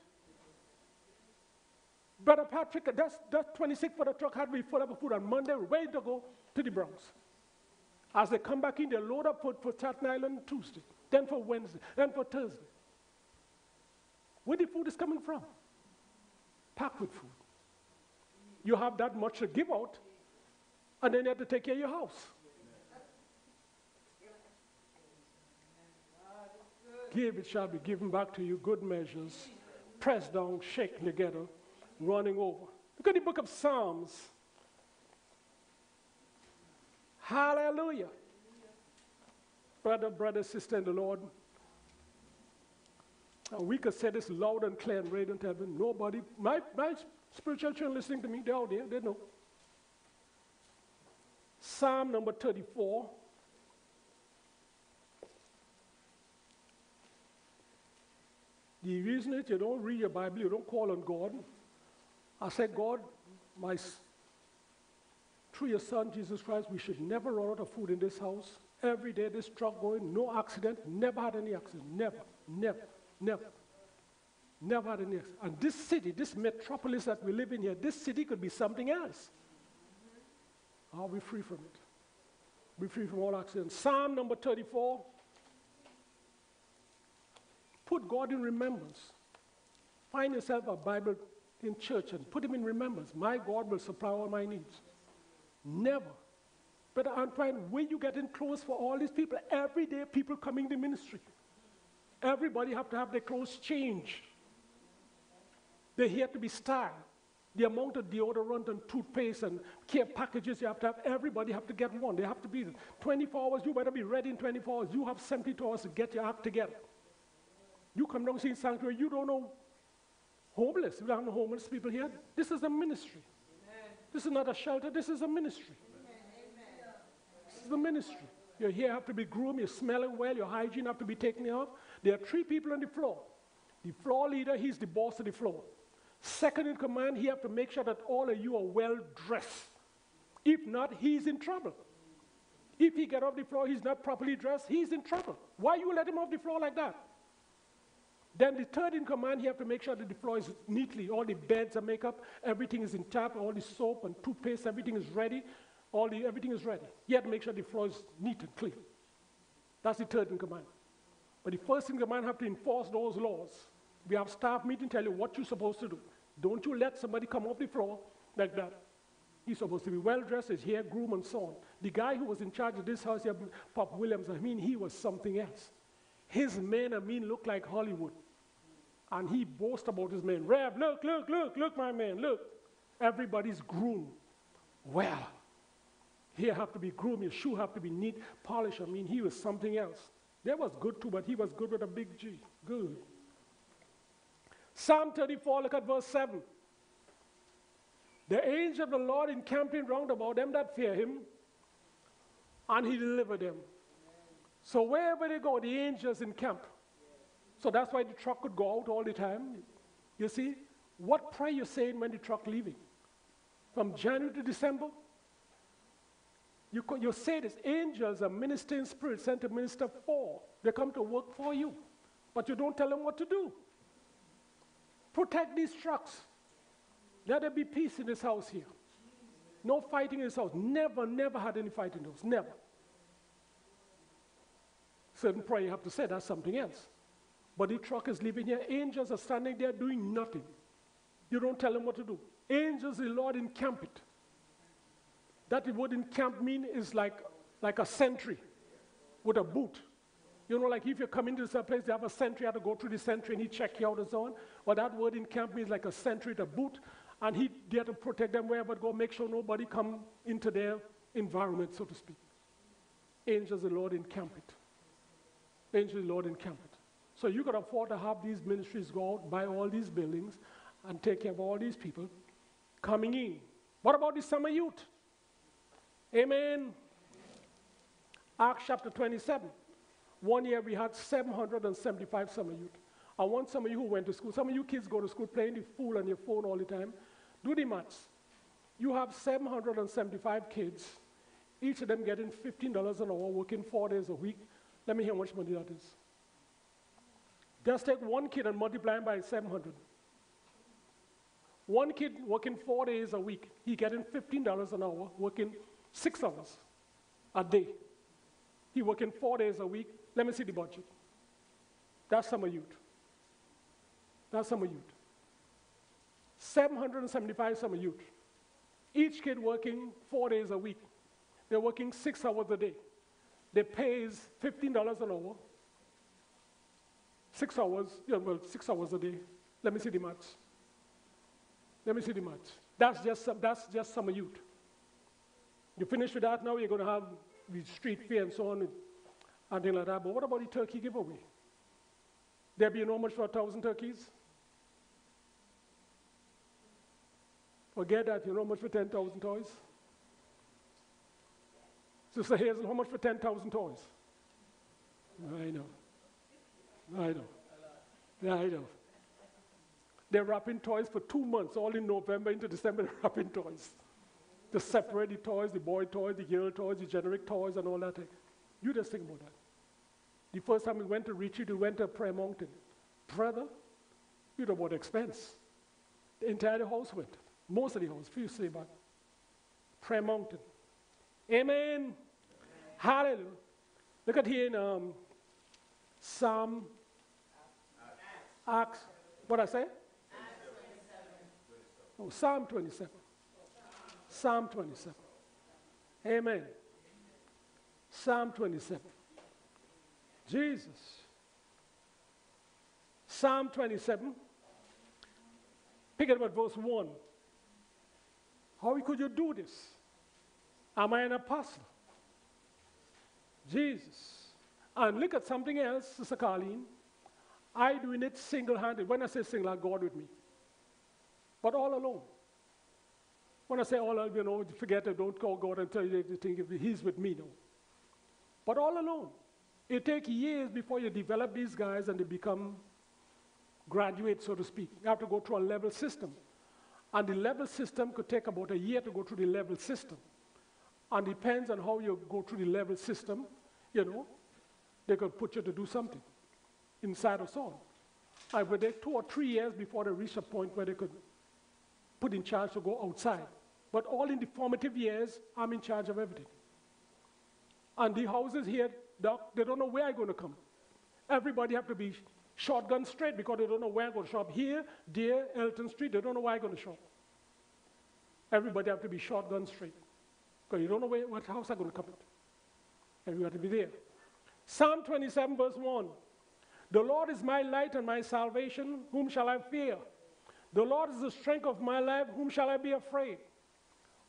S1: Brother Patrick, that's, that's 26 for the truck had be full of food on Monday, ready to go to the Bronx. As they come back in, they load up for, for Staten Island Tuesday, then for Wednesday, then for Thursday. Where the food is coming from? Packed with food. You have that much to give out, and then you have to take care of your house. Give, it shall be given back to you, good measures, pressed down, shaken together, running over. Look at the book of Psalms. Hallelujah. Brother, brother, sister in the Lord. We could say this loud and clear and radiant heaven. Nobody, my, my spiritual children listening to me, they're out there, they know. Psalm number 34. The reason is you don't read your Bible, you don't call on God. I said, God, my, through your Son, Jesus Christ, we should never run out of food in this house. Every day, this truck going, no accident, never had any accident. Never, never, never. Never had any accident. And this city, this metropolis that we live in here, this city could be something else. Are we free from it? Be free from all accidents. Psalm number 34. Put God in remembrance. Find yourself a Bible in church and put him in remembrance. My God will supply all my needs. Never. But Antoine, when you get in close for all these people, every day people coming to ministry. Everybody have to have their clothes changed. They're here to be styled. The amount of deodorant and toothpaste and care packages you have to have, everybody have to get one. They have to be 24 hours. You better be ready in 24 hours. You have 72 hours to get your act together. You come down see sanctuary, you don't know homeless. We don't have homeless people here. This is a ministry. Amen. This is not a shelter, this is a ministry. Amen. This is a ministry. Your hair have to be groomed, you're smelling well, your hygiene have to be taken care of. There are three people on the floor. The floor leader, he's the boss of the floor. Second in command, he have to make sure that all of you are well dressed. If not, he's in trouble. If he get off the floor, he's not properly dressed, he's in trouble. Why you let him off the floor like that? Then the third in command, he have to make sure that the floor is neatly. All the beds are made up, everything is in tap, all the soap and toothpaste, everything is ready. All the, everything is ready. You have to make sure the floor is neat and clean. That's the third in command. But the first in command have to enforce those laws. We have staff meeting tell you what you're supposed to do. Don't you let somebody come off the floor like that. He's supposed to be well dressed, his hair groomed, and so on. The guy who was in charge of this house here, Pop Williams, I mean, he was something else. His men, I mean, look like Hollywood. And he boasts about his men. Rev, look, look, look, look, my man, look. Everybody's groomed. Well, here have to be groomed, your shoe have to be neat, polished. I mean, he was something else. That was good too, but he was good with a big G. Good. Psalm 34, look at verse 7. The angel of the Lord encamping round about them that fear him, and he delivered them. So wherever they go, the angels encamp. So that's why the truck could go out all the time. You see, what prayer you saying when the truck leaving? From January to December? You, you say this, angels are ministering spirits sent to minister for. They come to work for you. But you don't tell them what to do. Protect these trucks. Let there be peace in this house here. No fighting in this house. Never, never had any fighting in this. house. Never. Certain prayer you have to say, that's something else. But the truck is leaving here. Angels are standing there doing nothing. You don't tell them what to do. Angels, the Lord encamp it. That word encamp mean is like, like a sentry with a boot. You know, like if you come into to some place, they have a sentry, you have to go through the sentry and he check you out and so on. Well, that word encamp means like a sentry with a boot, and he there to protect them wherever go, make sure nobody come into their environment, so to speak. Angels, of the Lord encamp it. Angels, of the Lord encamp it. So you could afford to have these ministries go out, buy all these buildings, and take care of all these people coming in. What about the summer youth? Amen. Acts chapter 27. One year we had 775 summer youth. I want some of you who went to school, some of you kids go to school playing the fool on your phone all the time. Do the maths. You have 775 kids, each of them getting $15 an hour, working four days a week. Let me hear how much money that is. Just take one kid and multiply him by 700. One kid working four days a week, he getting $15 an hour, working six hours a day. He working four days a week. Let me see the budget. That's summer youth. That's summer youth. 775 summer youth. Each kid working four days a week. They're working six hours a day. They pays $15 an hour. Six hours, yeah, well, six hours a day. Let me see the maths. Let me see the maths. That's just, that's just summer youth. You finish with that now, you're going to have the street fair and so on and things like that. But what about the turkey giveaway? There be no much for a thousand turkeys? Forget that, you know how much for 10,000 toys? Sister Hazel, how much for 10,000 toys? I know. I know. Yeah, I know. They're wrapping toys for two months, all in November into December, they're wrapping toys. They separate the toys, the boy toys, the girl toys, the generic toys, and all that. You just think about that. The first time we went to retreat, we went to Prayer Mountain. Brother, you know what expense. The entire house went. Most of the house, few say back. Prayer Mountain. Amen. Amen. Hallelujah. Look at here in um, Psalm, Acts, what I say? Oh, Psalm 27. Psalm 27. Amen. Psalm 27. Jesus. Psalm 27. Pick it up at verse 1. How could you do this? Am I an apostle? Jesus. And look at something else, Sister Carleen. I doing it single handed. When I say single, God with me. But all alone. When I say all you know, forget it, don't call God and tell you think He's with me, no. But all alone. It takes years before you develop these guys and they become graduates, so to speak. You have to go through a level system. And the level system could take about a year to go through the level system. And depends on how you go through the level system, you know, they could put you to do something inside or so on. I would take two or three years before they reach a point where they could put in charge to go outside. But all in the formative years, I'm in charge of everything. And the houses here, doc, they don't know where I'm going to come. Everybody have to be shotgun straight because they don't know where I'm going to shop. Here, there, Elton Street, they don't know where I'm going to shop. Everybody have to be shotgun straight because you don't know where, what house I'm going to come in. Everybody have to be there. Psalm 27, verse 1. The Lord is my light and my salvation. Whom shall I fear? The Lord is the strength of my life. Whom shall I be afraid?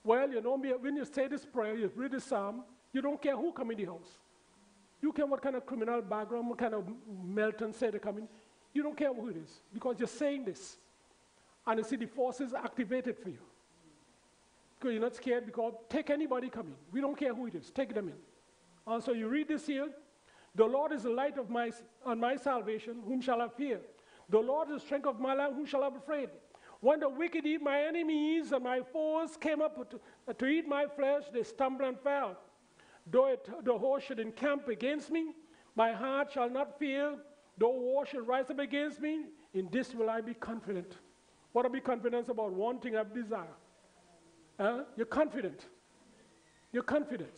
S1: Well, you know, me when you say this prayer, you read the psalm, you don't care who come in the house. You care what kind of criminal background, what kind of Melton they come in. You don't care who it is because you're saying this. And you see the forces activated for you. Because you're not scared because take anybody come in. We don't care who it is. Take them in. And so you read this here. The Lord is the light of my, on my salvation. Whom shall I fear? The Lord is the strength of my life. Whom shall I be afraid? When the wicked eat my enemies and my foes came up to, to eat my flesh, they stumbled and fell. Though it, the horse should encamp against me, my heart shall not fear. Though war should rise up against me, in this will I be confident. What I be confident about? One thing I desire. Uh, you're confident. You're confident.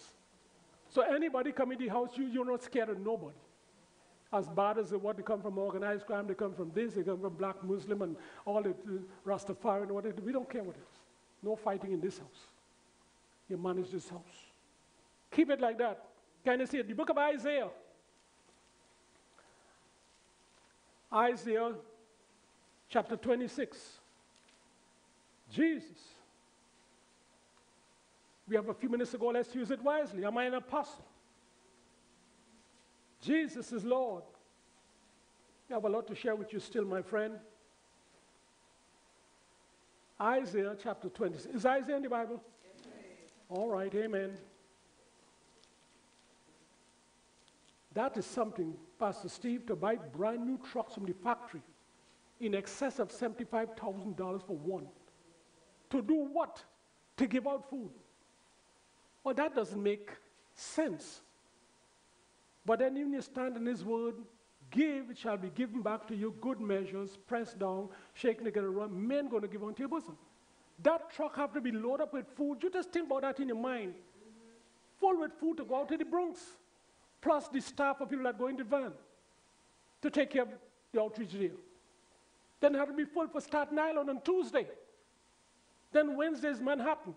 S1: So anybody come in the house, you, you're not scared of nobody. As bad as what they come from organized crime, they come from this, they come from black Muslim and all the uh, Rastafari and what we don't care what it is. No fighting in this house. You manage this house. Keep it like that. Can you see it? The book of Isaiah. Isaiah chapter 26. Jesus. We have a few minutes ago, let's use it wisely. Am I an apostle? Jesus is Lord. I have a lot to share with you still, my friend. Isaiah chapter 20. Is Isaiah in the Bible? All right, amen. That is something, Pastor Steve, to buy brand new trucks from the factory in excess of $75,000 for one. To do what? To give out food. Well, that doesn't make sense. But then you stand in his word, give, it shall be given back to you, good measures, pressed down, shaken together, run, men going to give unto your bosom. That truck have to be loaded up with food. You just think about that in your mind. Full with food to go out to the Bronx plus the staff of people that go in the van to take care of the outreach there. Then have to be full for Staten Island on Tuesday. Then Wednesday is Manhattan.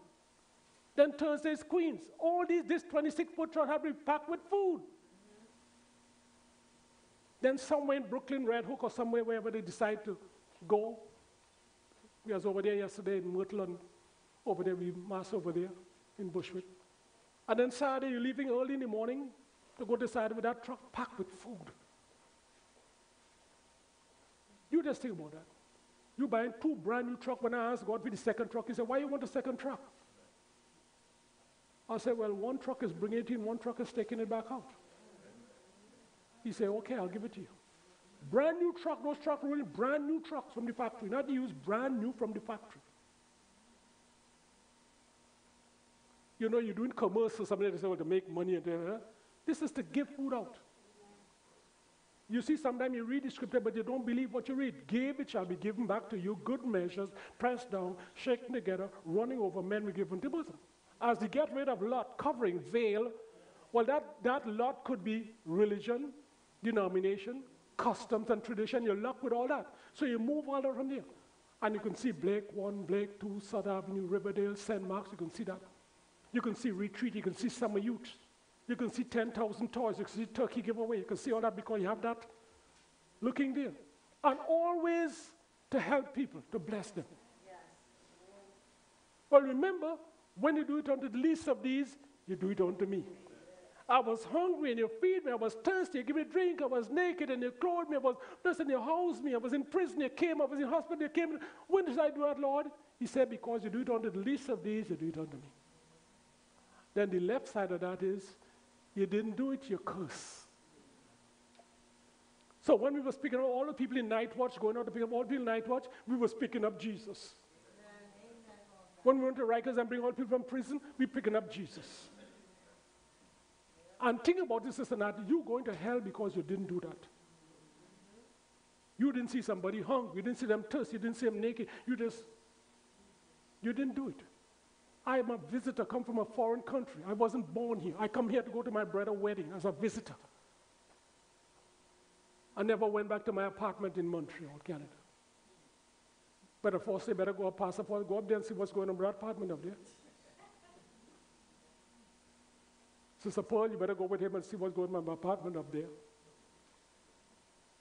S1: Then Thursday is Queens. All these, this 26 foot truck had to be packed with food. Then somewhere in Brooklyn, Red Hook, or somewhere wherever they decide to go. We was over there yesterday in Woodland. Over there, we mass over there in Bushwick. And then Saturday, you're leaving early in the morning to go to Saturday with that truck packed with food. You just think about that. You buying two brand new truck. When I asked God for the second truck, he said, why you want a second truck? I said, well, one truck is bringing it in, one truck is taking it back out. He said, okay, I'll give it to you. Brand new truck, those trucks really brand new trucks from the factory, not used, brand new from the factory. You know, you're doing commercials, somebody say, well, to make money. And da, This is to give food out. You see, sometimes you read the scripture, but you don't believe what you read. Give, it shall be given back to you. Good measures, pressed down, shaken together, running over, men will give unto bosom. As they get rid of lot, covering, veil, well, that, that lot could be religion, denomination, customs, and tradition. You're locked with all that. So you move all around there. And you can see Blake 1, Blake 2, South Avenue, Riverdale, St. Mark's. You can see that. You can see retreat. You can see summer youth. You can see 10,000 toys. You can see turkey giveaway. You can see all that because you have that looking there. And always to help people, to bless them. Yes. Well, remember, when you do it unto the least of these, you do it unto me. I was hungry and you feed me. I was thirsty. You give me drink. I was naked and you clothed me. I was blessed and you housed me. I was in prison. You came. I was in hospital. You came. When did I do that, Lord? He said, Because you do it unto the least of these, you do it unto me. Then the left side of that is, you didn't do it, you curse. So when we were speaking of all the people in night watch, going out to pick up all the people in night watch, we were speaking up Jesus. Amen. When we went to Rikers and bring all the people from prison, we picking up Jesus. And think about this, Sister Nat, You're going to hell because you didn't do that. You didn't see somebody hungry, you didn't see them thirsty, you didn't see them naked, you just, you didn't do it. I am a visitor, come from a foreign country. I wasn't born here. I come here to go to my brother's wedding as a visitor. I never went back to my apartment in Montreal, Canada. But first, they better go up, Pastor Paul, go up there and see what's going on in that apartment up there. Sister Paul, you better go with him and see what's going on in my apartment up there.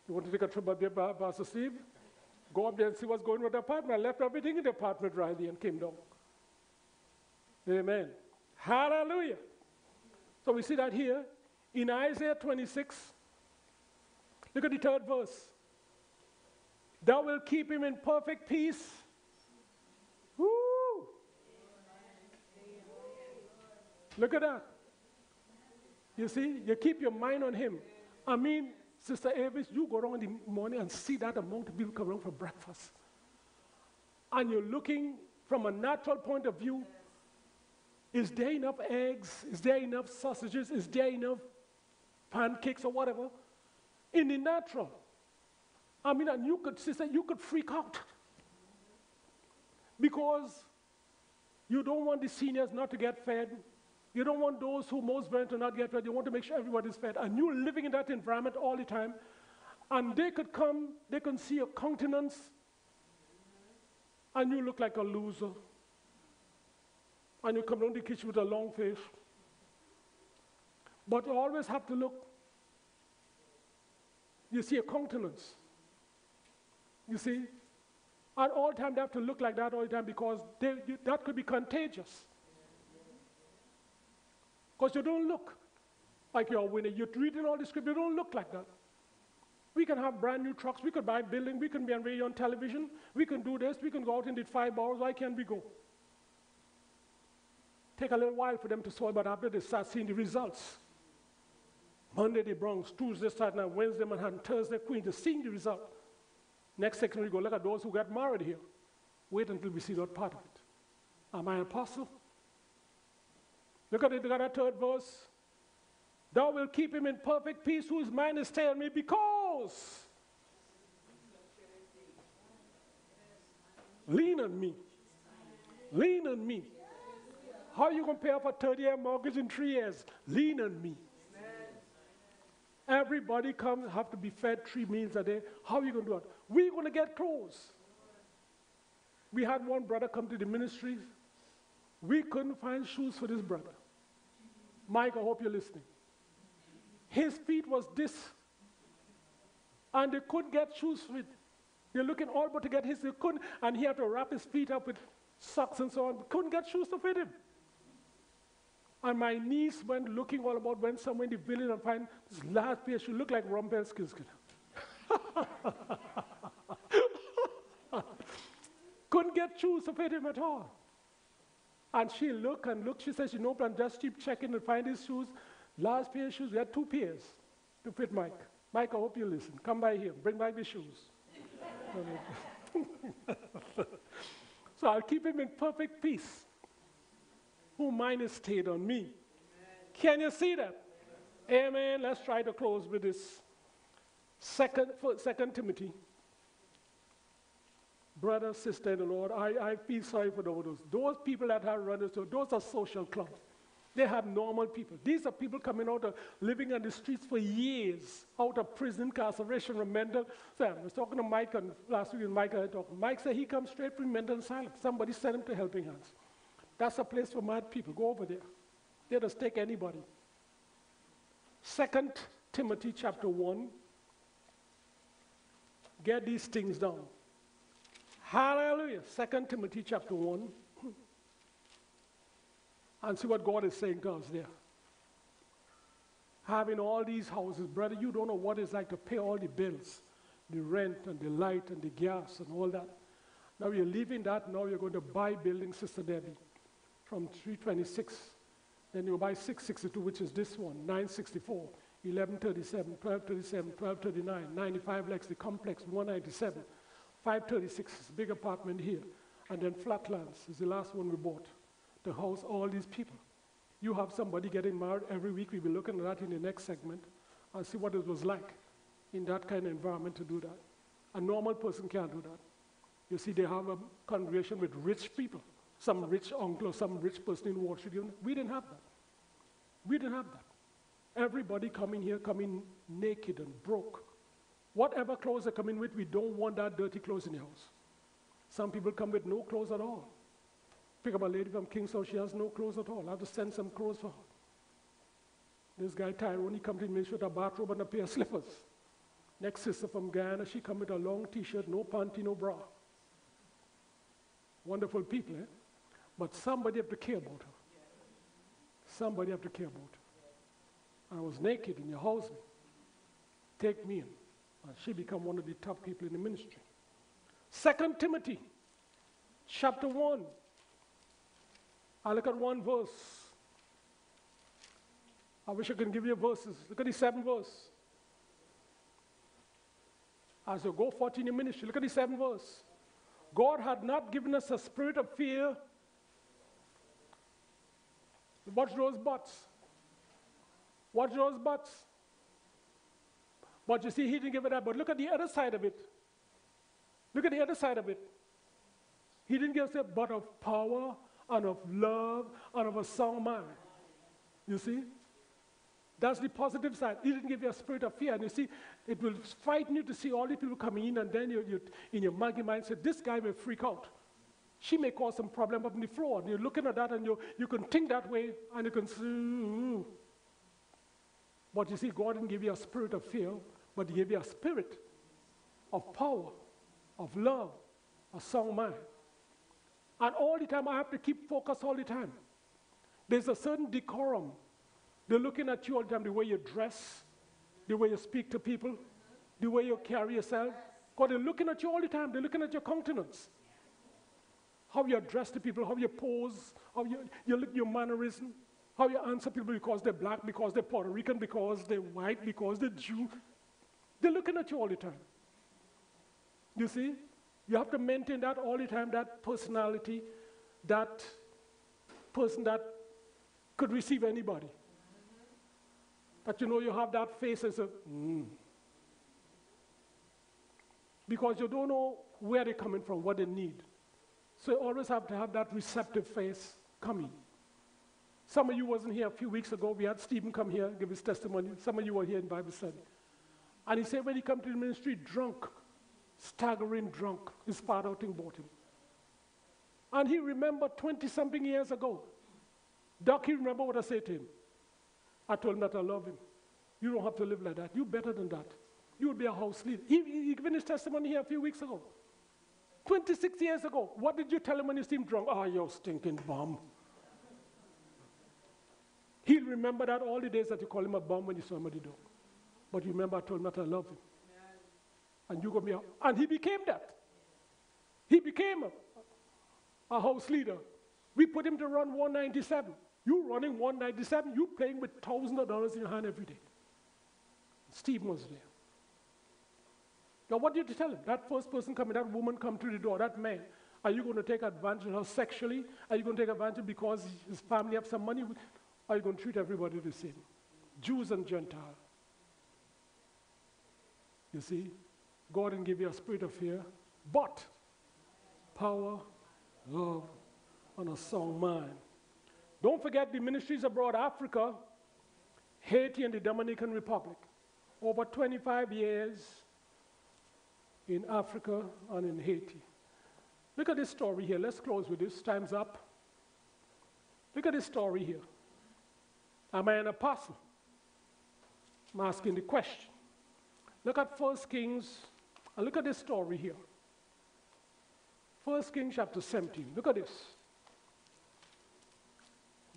S1: You want to take a trip up there, Pastor Steve? Go up there and see what's going on with the apartment. I left everything in the apartment, Riley, and came down. Amen. Hallelujah. So we see that here in Isaiah 26. Look at the third verse. Thou will keep him in perfect peace. Woo! Look at that. You see, you keep your mind on him. I mean, Sister Avis, you go around in the morning and see that amount of people come around for breakfast. And you're looking from a natural point of view is there enough eggs? Is there enough sausages? Is there enough pancakes or whatever? In the natural. I mean, and you could, sister, you could freak out. Because you don't want the seniors not to get fed. You don't want those who most burn to not get fed. You want to make sure everybody's fed. And you're living in that environment all the time. And they could come, they can see your countenance, and you look like a loser and you come down the kitchen with a long face. But you always have to look. You see a countenance. You see? At all times, they have to look like that all the time because they, you, that could be contagious. Because you don't look like you're winning. You're reading all the script, you don't look like that. We can have brand new trucks, we could buy a building, we can be on radio and television, we can do this, we can go out and did five hours. Why can't we go? Take a little while for them to solve, but after they start seeing the results. Monday, the Bronx, Tuesday, Saturday night, Wednesday, Manhattan, Thursday, Queens, they're seeing the result. Next second, we go, look at those who got married here. Wait until we see that part of it. Am I an apostle? Look at it, look at that third verse. Thou will keep him in perfect peace whose mind is stayed on me because lean on me. Lean on me. How are you going to pay off a 30 year mortgage in three years? Lean on me. Everybody comes, have to be fed three meals a day. How are you going to do it? We're going to get close. We had one brother come to the ministry. We couldn't find shoes for this brother. Mike, I hope you're listening. His feet was this. And they couldn't get shoes fit. They're looking all but to get his, they couldn't, and he had to wrap his feet up with socks and so on. Couldn't get shoes to fit him. And my niece went looking all about, went somewhere in the village and find this last pair. She looked like Rumpelstiltskin. Couldn't get shoes to fit him at all. And she looked and looked. She said she no plan, just keep checking and find his shoes. Last pair of shoes, we had two pairs to fit Mike. Mike, I hope you listen. Come by here, bring back the shoes. so I'll keep him in perfect peace. Who mine is stayed on me. Amen. Can you see that? Amen. Amen. Let's try to close with this. Second, second Timothy. Brother, sister in the Lord, I, I feel sorry for those. Those people that have run into those are social clubs. They have normal people. These are people coming out of living on the streets for years, out of prison, incarceration, from mental. So I was talking to Mike and last week, and Mike I talked. Mike said he comes straight from mental asylum. Somebody sent him to Helping Hands. That's a place for mad people. Go over there. They just take anybody. Second Timothy chapter 1. Get these things down. Hallelujah. Second Timothy chapter 1 and see what God is saying to us there. Having all these houses, brother, you don't know what it's like to pay all the bills, the rent and the light and the gas and all that. Now you're leaving that, now you're going to buy building, Sister Debbie, from 326. Then you buy 662, which is this one, 964, 1137, 1237, 1239, 95 Lex, the complex, 197, 536 is big apartment here. And then Flatlands is the last one we bought to house all these people. You have somebody getting married every week. We'll be looking at that in the next segment and see what it was like in that kind of environment to do that. A normal person can't do that. You see, they have a congregation with rich people, some rich uncle some rich person in Wall Street. We didn't have that. We didn't have that. Everybody coming here, coming naked and broke. Whatever clothes they're coming with, we don't want that dirty clothes in the house. Some people come with no clothes at all pick up a lady from Kingston, she has no clothes at all. I have to send some clothes for her. This guy Tyrone, he comes to me with a bathrobe and a pair of slippers. Next sister from Guyana, she come with a long t-shirt, no panty, no bra. Wonderful people, eh? But somebody have to care about her. Somebody have to care about her. I was naked and you house me. Take me in. She become one of the top people in the ministry. Second Timothy, chapter 1. I look at one verse. I wish I could give you verses. Look at the seventh verse. As you go forth in your ministry, look at the seventh verse. God had not given us a spirit of fear. Watch those buts. Watch those buts. But you see, he didn't give it up. But look at the other side of it. Look at the other side of it. He didn't give us a but of power and of love and of a sound mind. You see? That's the positive side. He didn't give you a spirit of fear. And you see, it will frighten you to see all the people coming in, and then you, you in your monkey mind say, This guy may freak out. She may cause some problem up in the floor. And you're looking at that, and you, you can think that way, and you can see. But you see, God didn't give you a spirit of fear, but He gave you a spirit of power, of love, a sound mind. And all the time, I have to keep focus all the time. There's a certain decorum. They're looking at you all the time, the way you dress, the way you speak to people, the way you carry yourself. God, they're looking at you all the time. They're looking at your countenance. How you address the people, how you pose, how you, you look, your mannerism, how you answer people because they're black, because they're Puerto Rican, because they're white, because they're Jew. They're looking at you all the time. You see? You have to maintain that all the time, that personality, that person that could receive anybody. But you know, you have that face as a, mm. Because you don't know where they're coming from, what they need. So you always have to have that receptive face coming. Some of you wasn't here a few weeks ago. We had Stephen come here, give his testimony. Some of you were here in Bible study. And he said when he come to the ministry, drunk, staggering drunk, his father out bought him. And he remembered 20 something years ago. Doc, he remember what I said to him. I told him that I love him. You don't have to live like that. You're better than that. You will be a house leader. He, he given his testimony here a few weeks ago. 26 years ago. What did you tell him when you see him drunk? Oh, you stinking bum. He'll remember that all the days that you call him a bum when you saw him at the door. But you remember I told him that I love him. And you got me out. And he became that. He became a, a house leader. We put him to run 197. You running 197, you playing with thousands of dollars in your hand every day. Steve was there. Now, what did you tell him? That first person coming, that woman come to the door, that man, are you going to take advantage of her sexually? Are you going to take advantage because his family have some money? Are you going to treat everybody the same? Jews and Gentiles. You see, God didn't give you a spirit of fear, but power, love, and a sound mind. Don't forget the ministries abroad Africa, Haiti, and the Dominican Republic. Over 25 years in Africa and in Haiti. Look at this story here. Let's close with this. Time's up. Look at this story here. Am I an apostle? I'm asking the question. Look at 1 Kings, and look at this story here. 1 Kings chapter 17. Look at this.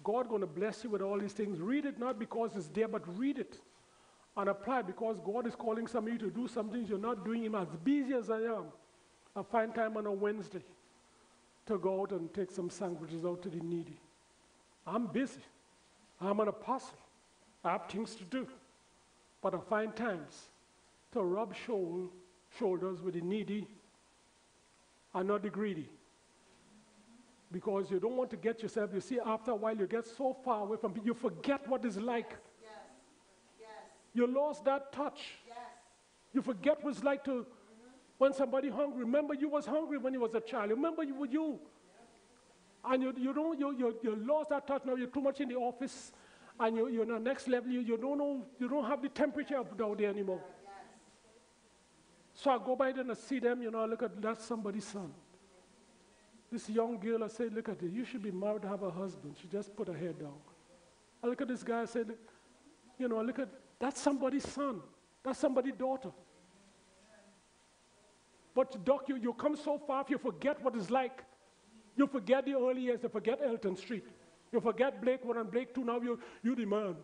S1: God going to bless you with all these things. Read it not because it's there, but read it and apply because God is calling some of you to do some things you're not doing. Him as busy as I am. I find time on a Wednesday to go out and take some sandwiches out to the needy. I'm busy. I'm an apostle. I have things to do. But I find times to rub shoulder, shoulders with the needy and not the greedy. Because you don't want to get yourself, you see, after a while you get so far away from people, you forget what it's like. Yes. Yes. You lost that touch. Yes. You forget what it's like to, mm-hmm. when somebody hungry. Remember you was hungry when you was a child. Remember you were you. And you, you, don't, you, you, you lost that touch now. You're too much in the office. And you, you're on the next level. You, you, don't know, you don't have the temperature down there anymore. So I go by them and I see them, you know, I look at that's somebody's son. This young girl, I say, look at it, you should be married to have a husband. She just put her head down. I look at this guy, I said, you know, I look at, that's somebody's son. That's somebody's daughter. But Doc, you, you come so far, you forget what it's like. You forget the early years, you forget Elton Street. You forget Blake 1 and Blake 2, now you, you the man.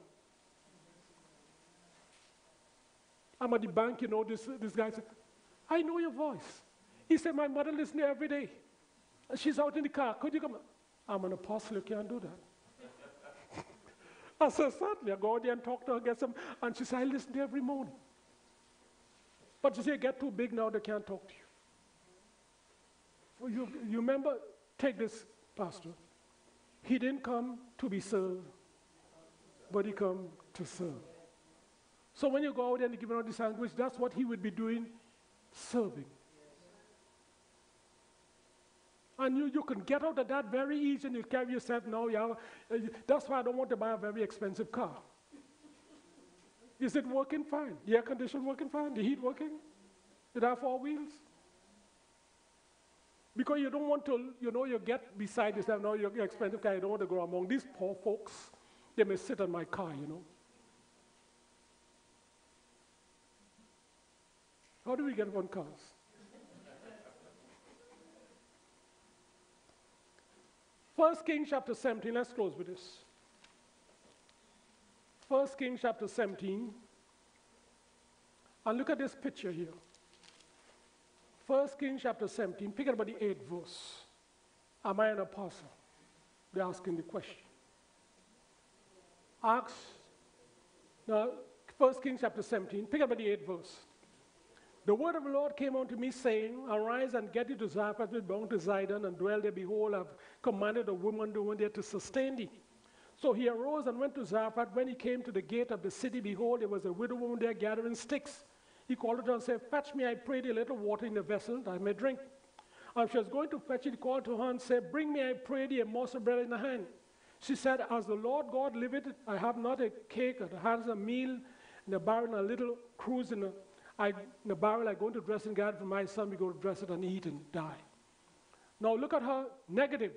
S1: I'm at the bank, you know, this, this guy said, I know your voice. He said, My mother listens you every day. She's out in the car. Could you come? I'm an apostle, you can't do that. I said, Certainly. I go out there and talk to her, get some. And she said, I listen to you every morning. But you see, get too big now, they can't talk to you. You, you remember, take this, Pastor. He didn't come to be served, but he come to serve. So when you go out there and give out this language, that's what he would be doing serving. And you, you can get out of that very easy and you carry yourself now. Have, uh, that's why I don't want to buy a very expensive car. Is it working fine? The air conditioning working fine? The heat working? Did I have four wheels? Because you don't want to, you know, you get beside yourself, now you're expensive car, you don't want to go among these poor folks. They may sit on my car, you know. How do we get one cars? First King chapter 17, let's close with this. First King chapter 17. And look at this picture here. First King chapter 17, pick up the eighth verse. Am I an apostle? They're asking the question. Acts, now, First King chapter 17, pick up the eighth verse. The word of the Lord came unto me, saying, Arise and get thee to Zarephath with bound to Zidon, and dwell there. Behold, I've commanded a woman go there to sustain thee. So he arose and went to Zarephath. When he came to the gate of the city, behold, there was a widow woman there gathering sticks. He called her and said, Fetch me, I pray thee, a little water in the vessel, that I may drink. And she was going to fetch it, called to her and said, Bring me, I pray thee, a morsel of bread in the hand. She said, As the Lord God liveth, I have not a cake, or has a meal in a barrel, a little cruse in a, I, in a barrel. I go into dressing garden for my son. We go to dress it and eat and die. Now look at her negative.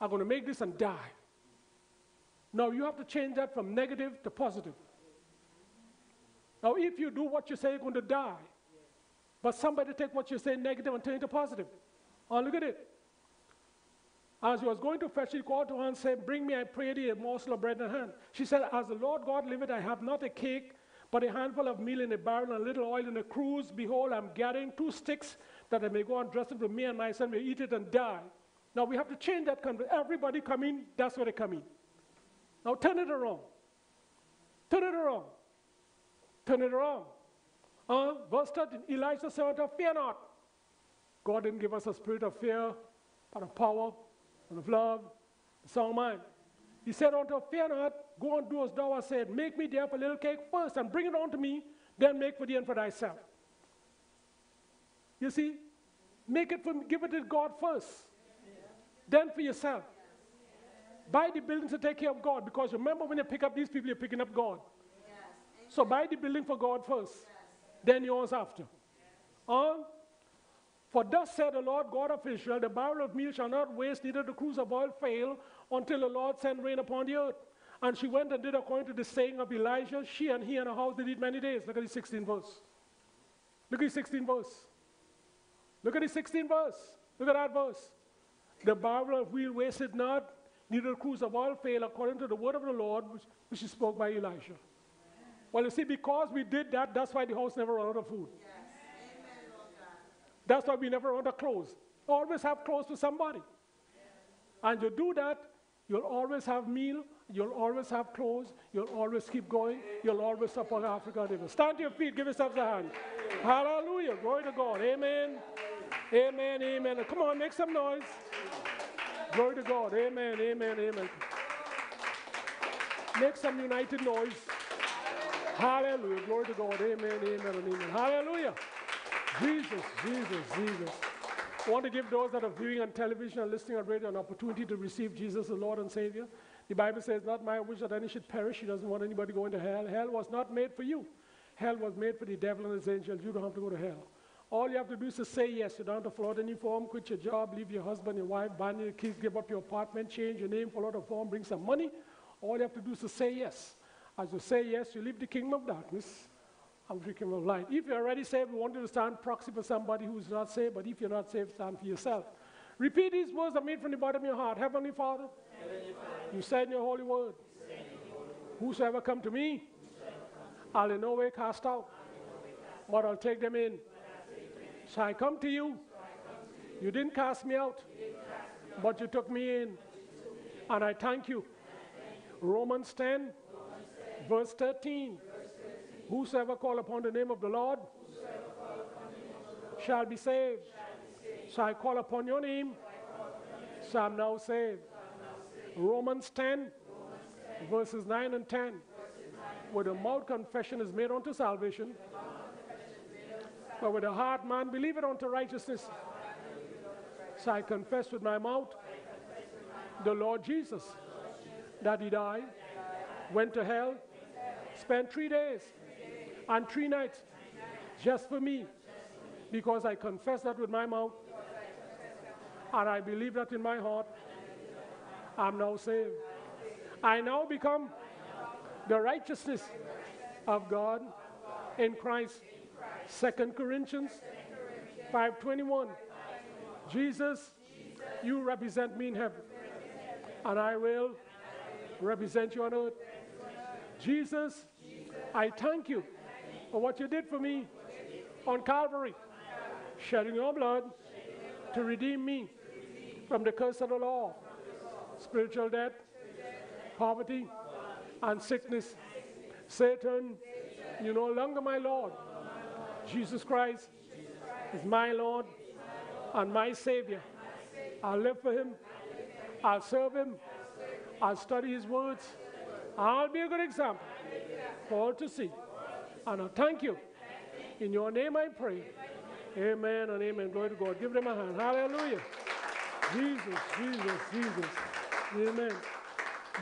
S1: I'm going to make this and die. Now you have to change that from negative to positive. Now, if you do what you say, you're going to die. But somebody take what you say negative and turn it to positive. Oh, look at it. As he was going to fetch, he called to her and said, Bring me, I pray thee, a morsel of bread in hand. She said, As the Lord God liveth, I have not a cake, but a handful of meal in a barrel and a little oil in a cruse. Behold, I'm gathering two sticks that I may go and dress it for me and my son may eat it and die. Now we have to change that. Everybody come in, that's where they come in. Now turn it around. Turn it around. Turn it around. Uh, verse 13, Elijah said her, Fear not. God didn't give us a spirit of fear, but of power and of love, a sound mind. He said unto her, Fear not, go and do as thou hast said. Make me therefore a little cake first and bring it unto me, then make for thee and for thyself. You see, make it for give it to God first, then for yourself. Buy the building to take care of God because remember when you pick up these people, you're picking up God. So buy the building for God first, then yours after. Uh, for thus said the Lord God of Israel, the barrel of meal shall not waste, neither the cruse of oil fail, until the Lord sent rain upon the earth. And she went and did according to the saying of Elijah. She and he and her house did it many days. Look at the 16 verse. Look at the 16 verse. Look at the 16 verse. Look at that verse. The barrel of wheel wasted not, neither the cruse of oil fail, according to the word of the Lord, which, which is spoke by Elijah. Well, you see, because we did that, that's why the house never ran out of food.
S2: Yes. Amen,
S1: That's why we never run out of clothes. Always have clothes for somebody. And you do that, you'll always have meal, you'll always have clothes, you'll always keep going, you'll always support Africa. Stand to your feet, give yourselves a hand. Hallelujah. Glory to God. Amen. Amen. Amen. Come on, make some noise. Glory to God. Amen. Amen. Amen. Make some united noise. Hallelujah. Glory to God. Amen. Amen. Amen. Hallelujah. Jesus, Jesus, Jesus. I want to give those that are viewing on television and listening on radio an opportunity to receive Jesus as Lord and Savior. The Bible says, Not my wish that any should perish. He doesn't want anybody going to hell. Hell was not made for you. Hell was made for the devil and his angels. You don't have to go to hell. All you have to do is to say yes. You don't have to fill out any form, quit your job, leave your husband, your wife, ban your kids, give up your apartment, change your name, fill out a form, bring some money. All you have to do is to say yes. As you say yes, you leave the kingdom of darkness and the kingdom of light. If you're already saved, we want you to stand proxy for somebody who's not saved, but if you're not saved, stand for yourself. Repeat these words that made from the bottom of your heart. Heavenly Father,
S2: Heavenly Father,
S1: you said in your holy word, Whosoever come to me, I'll in no way cast out, but I'll take them in. So I come to you. You didn't cast me out, but you took me in. And I thank you. Romans 10, verse 13. Whosoever call upon the name of the Lord shall be saved. So I call upon your name. So I'm now saved. Romans 10, verses 9 and 10. With the mouth confession is made unto salvation, but with the heart man believeth unto righteousness. So I confess with my mouth the Lord Jesus, that he died, went to hell, spent three days and three nights just for me, because I confess that with my mouth and I believe that in my heart. I'm now saved. I now become the righteousness of God in Christ. Second Corinthians 5:21. Jesus, you represent me in heaven, and I will represent you on earth. Jesus, I thank you for what you did for me on Calvary, shedding your blood to redeem me from the curse of the law, spiritual death, poverty, and sickness. Satan, you're no longer my Lord. Jesus Christ is my Lord and my Savior. I'll live for Him. I'll serve Him. I'll study His words. I'll be a good example for all to see. And I thank you. In your name I pray. Amen and amen. Glory to God. Give them a hand. Hallelujah. Jesus, Jesus, Jesus. Amen.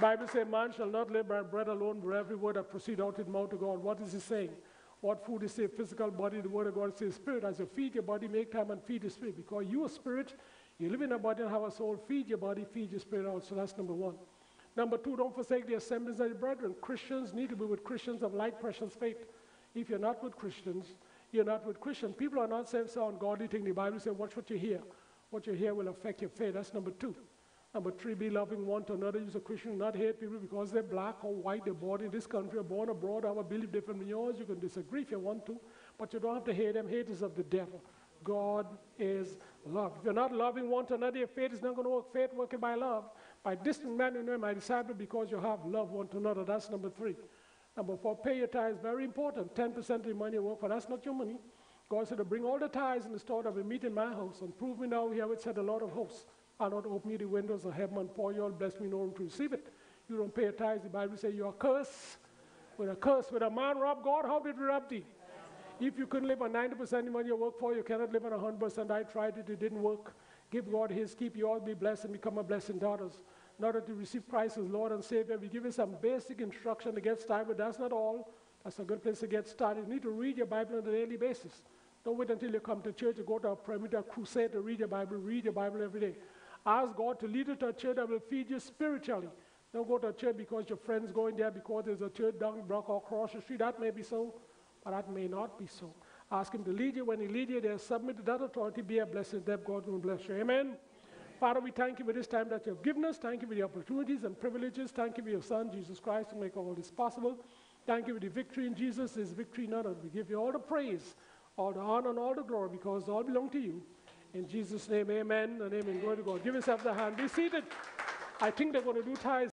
S1: Bible says, man shall not live by bread alone, but every word that proceed out of the mouth of God. What is he saying? What food is say physical body, the word of God says spirit. As you feed your body, make time and feed your spirit. Because you are spirit, you live in a body and have a soul. Feed your body, feed your spirit also. That's number one. Number two, don't forsake the assemblies of your brethren. Christians need to be with Christians of like precious faith. If you're not with Christians, you're not with Christians. People are not saying so ungodly thing. The Bible says, watch what you hear. What you hear will affect your faith. That's number two. Number three, be loving one to another. You're a Christian, not hate people because they're black or white, they're born in this country or born abroad, have a belief different from yours. You can disagree if you want to, but you don't have to hate them. Hate is of the devil. God is love. If you're not loving one to another, your faith is not going to work. Faith working by love. By distant man you know my disciple because you have love one to another. That's number three. Number four, pay your tithes. Very important. 10% of the money you work for. That's not your money. God said to bring all the tithes in the store that we meet in my house and prove me now here which said a lot of hosts. I'll not open you the windows of heaven and pour you all bless me no room to receive it. You don't pay your tithes. The Bible says you are cursed. With a curse, with a man rob God, how did we rob thee? If you couldn't live on 90% of the money you work for, you cannot live on 100%. I tried it, it didn't work. Give God his, keep you all be blessed and become a blessing daughters. Not order to receive Christ as Lord and Savior. We give you some basic instruction to get started, but that's not all. That's a good place to get started. You need to read your Bible on a daily basis. Don't wait until you come to church to go to a perimeter crusade to read your Bible. Read your Bible every day. Ask God to lead you to a church that will feed you spiritually. Don't go to a church because your friend's going there because there's a church down the block or across the street. That may be so, but that may not be so. Ask Him to lead you. When He leads you, there, submit to that authority. Be a blessing. That God will bless you. Amen. Father, we thank you for this time that you have given us. Thank you for the opportunities and privileges. Thank you for your Son, Jesus Christ, to make all this possible. Thank you for the victory in Jesus. This victory in us. We give you all the praise, all the honor, and all the glory because all belong to you. In Jesus' name, amen The name and amen. Glory to God. Give yourself the hand. Be seated. I think they're going to do tithes.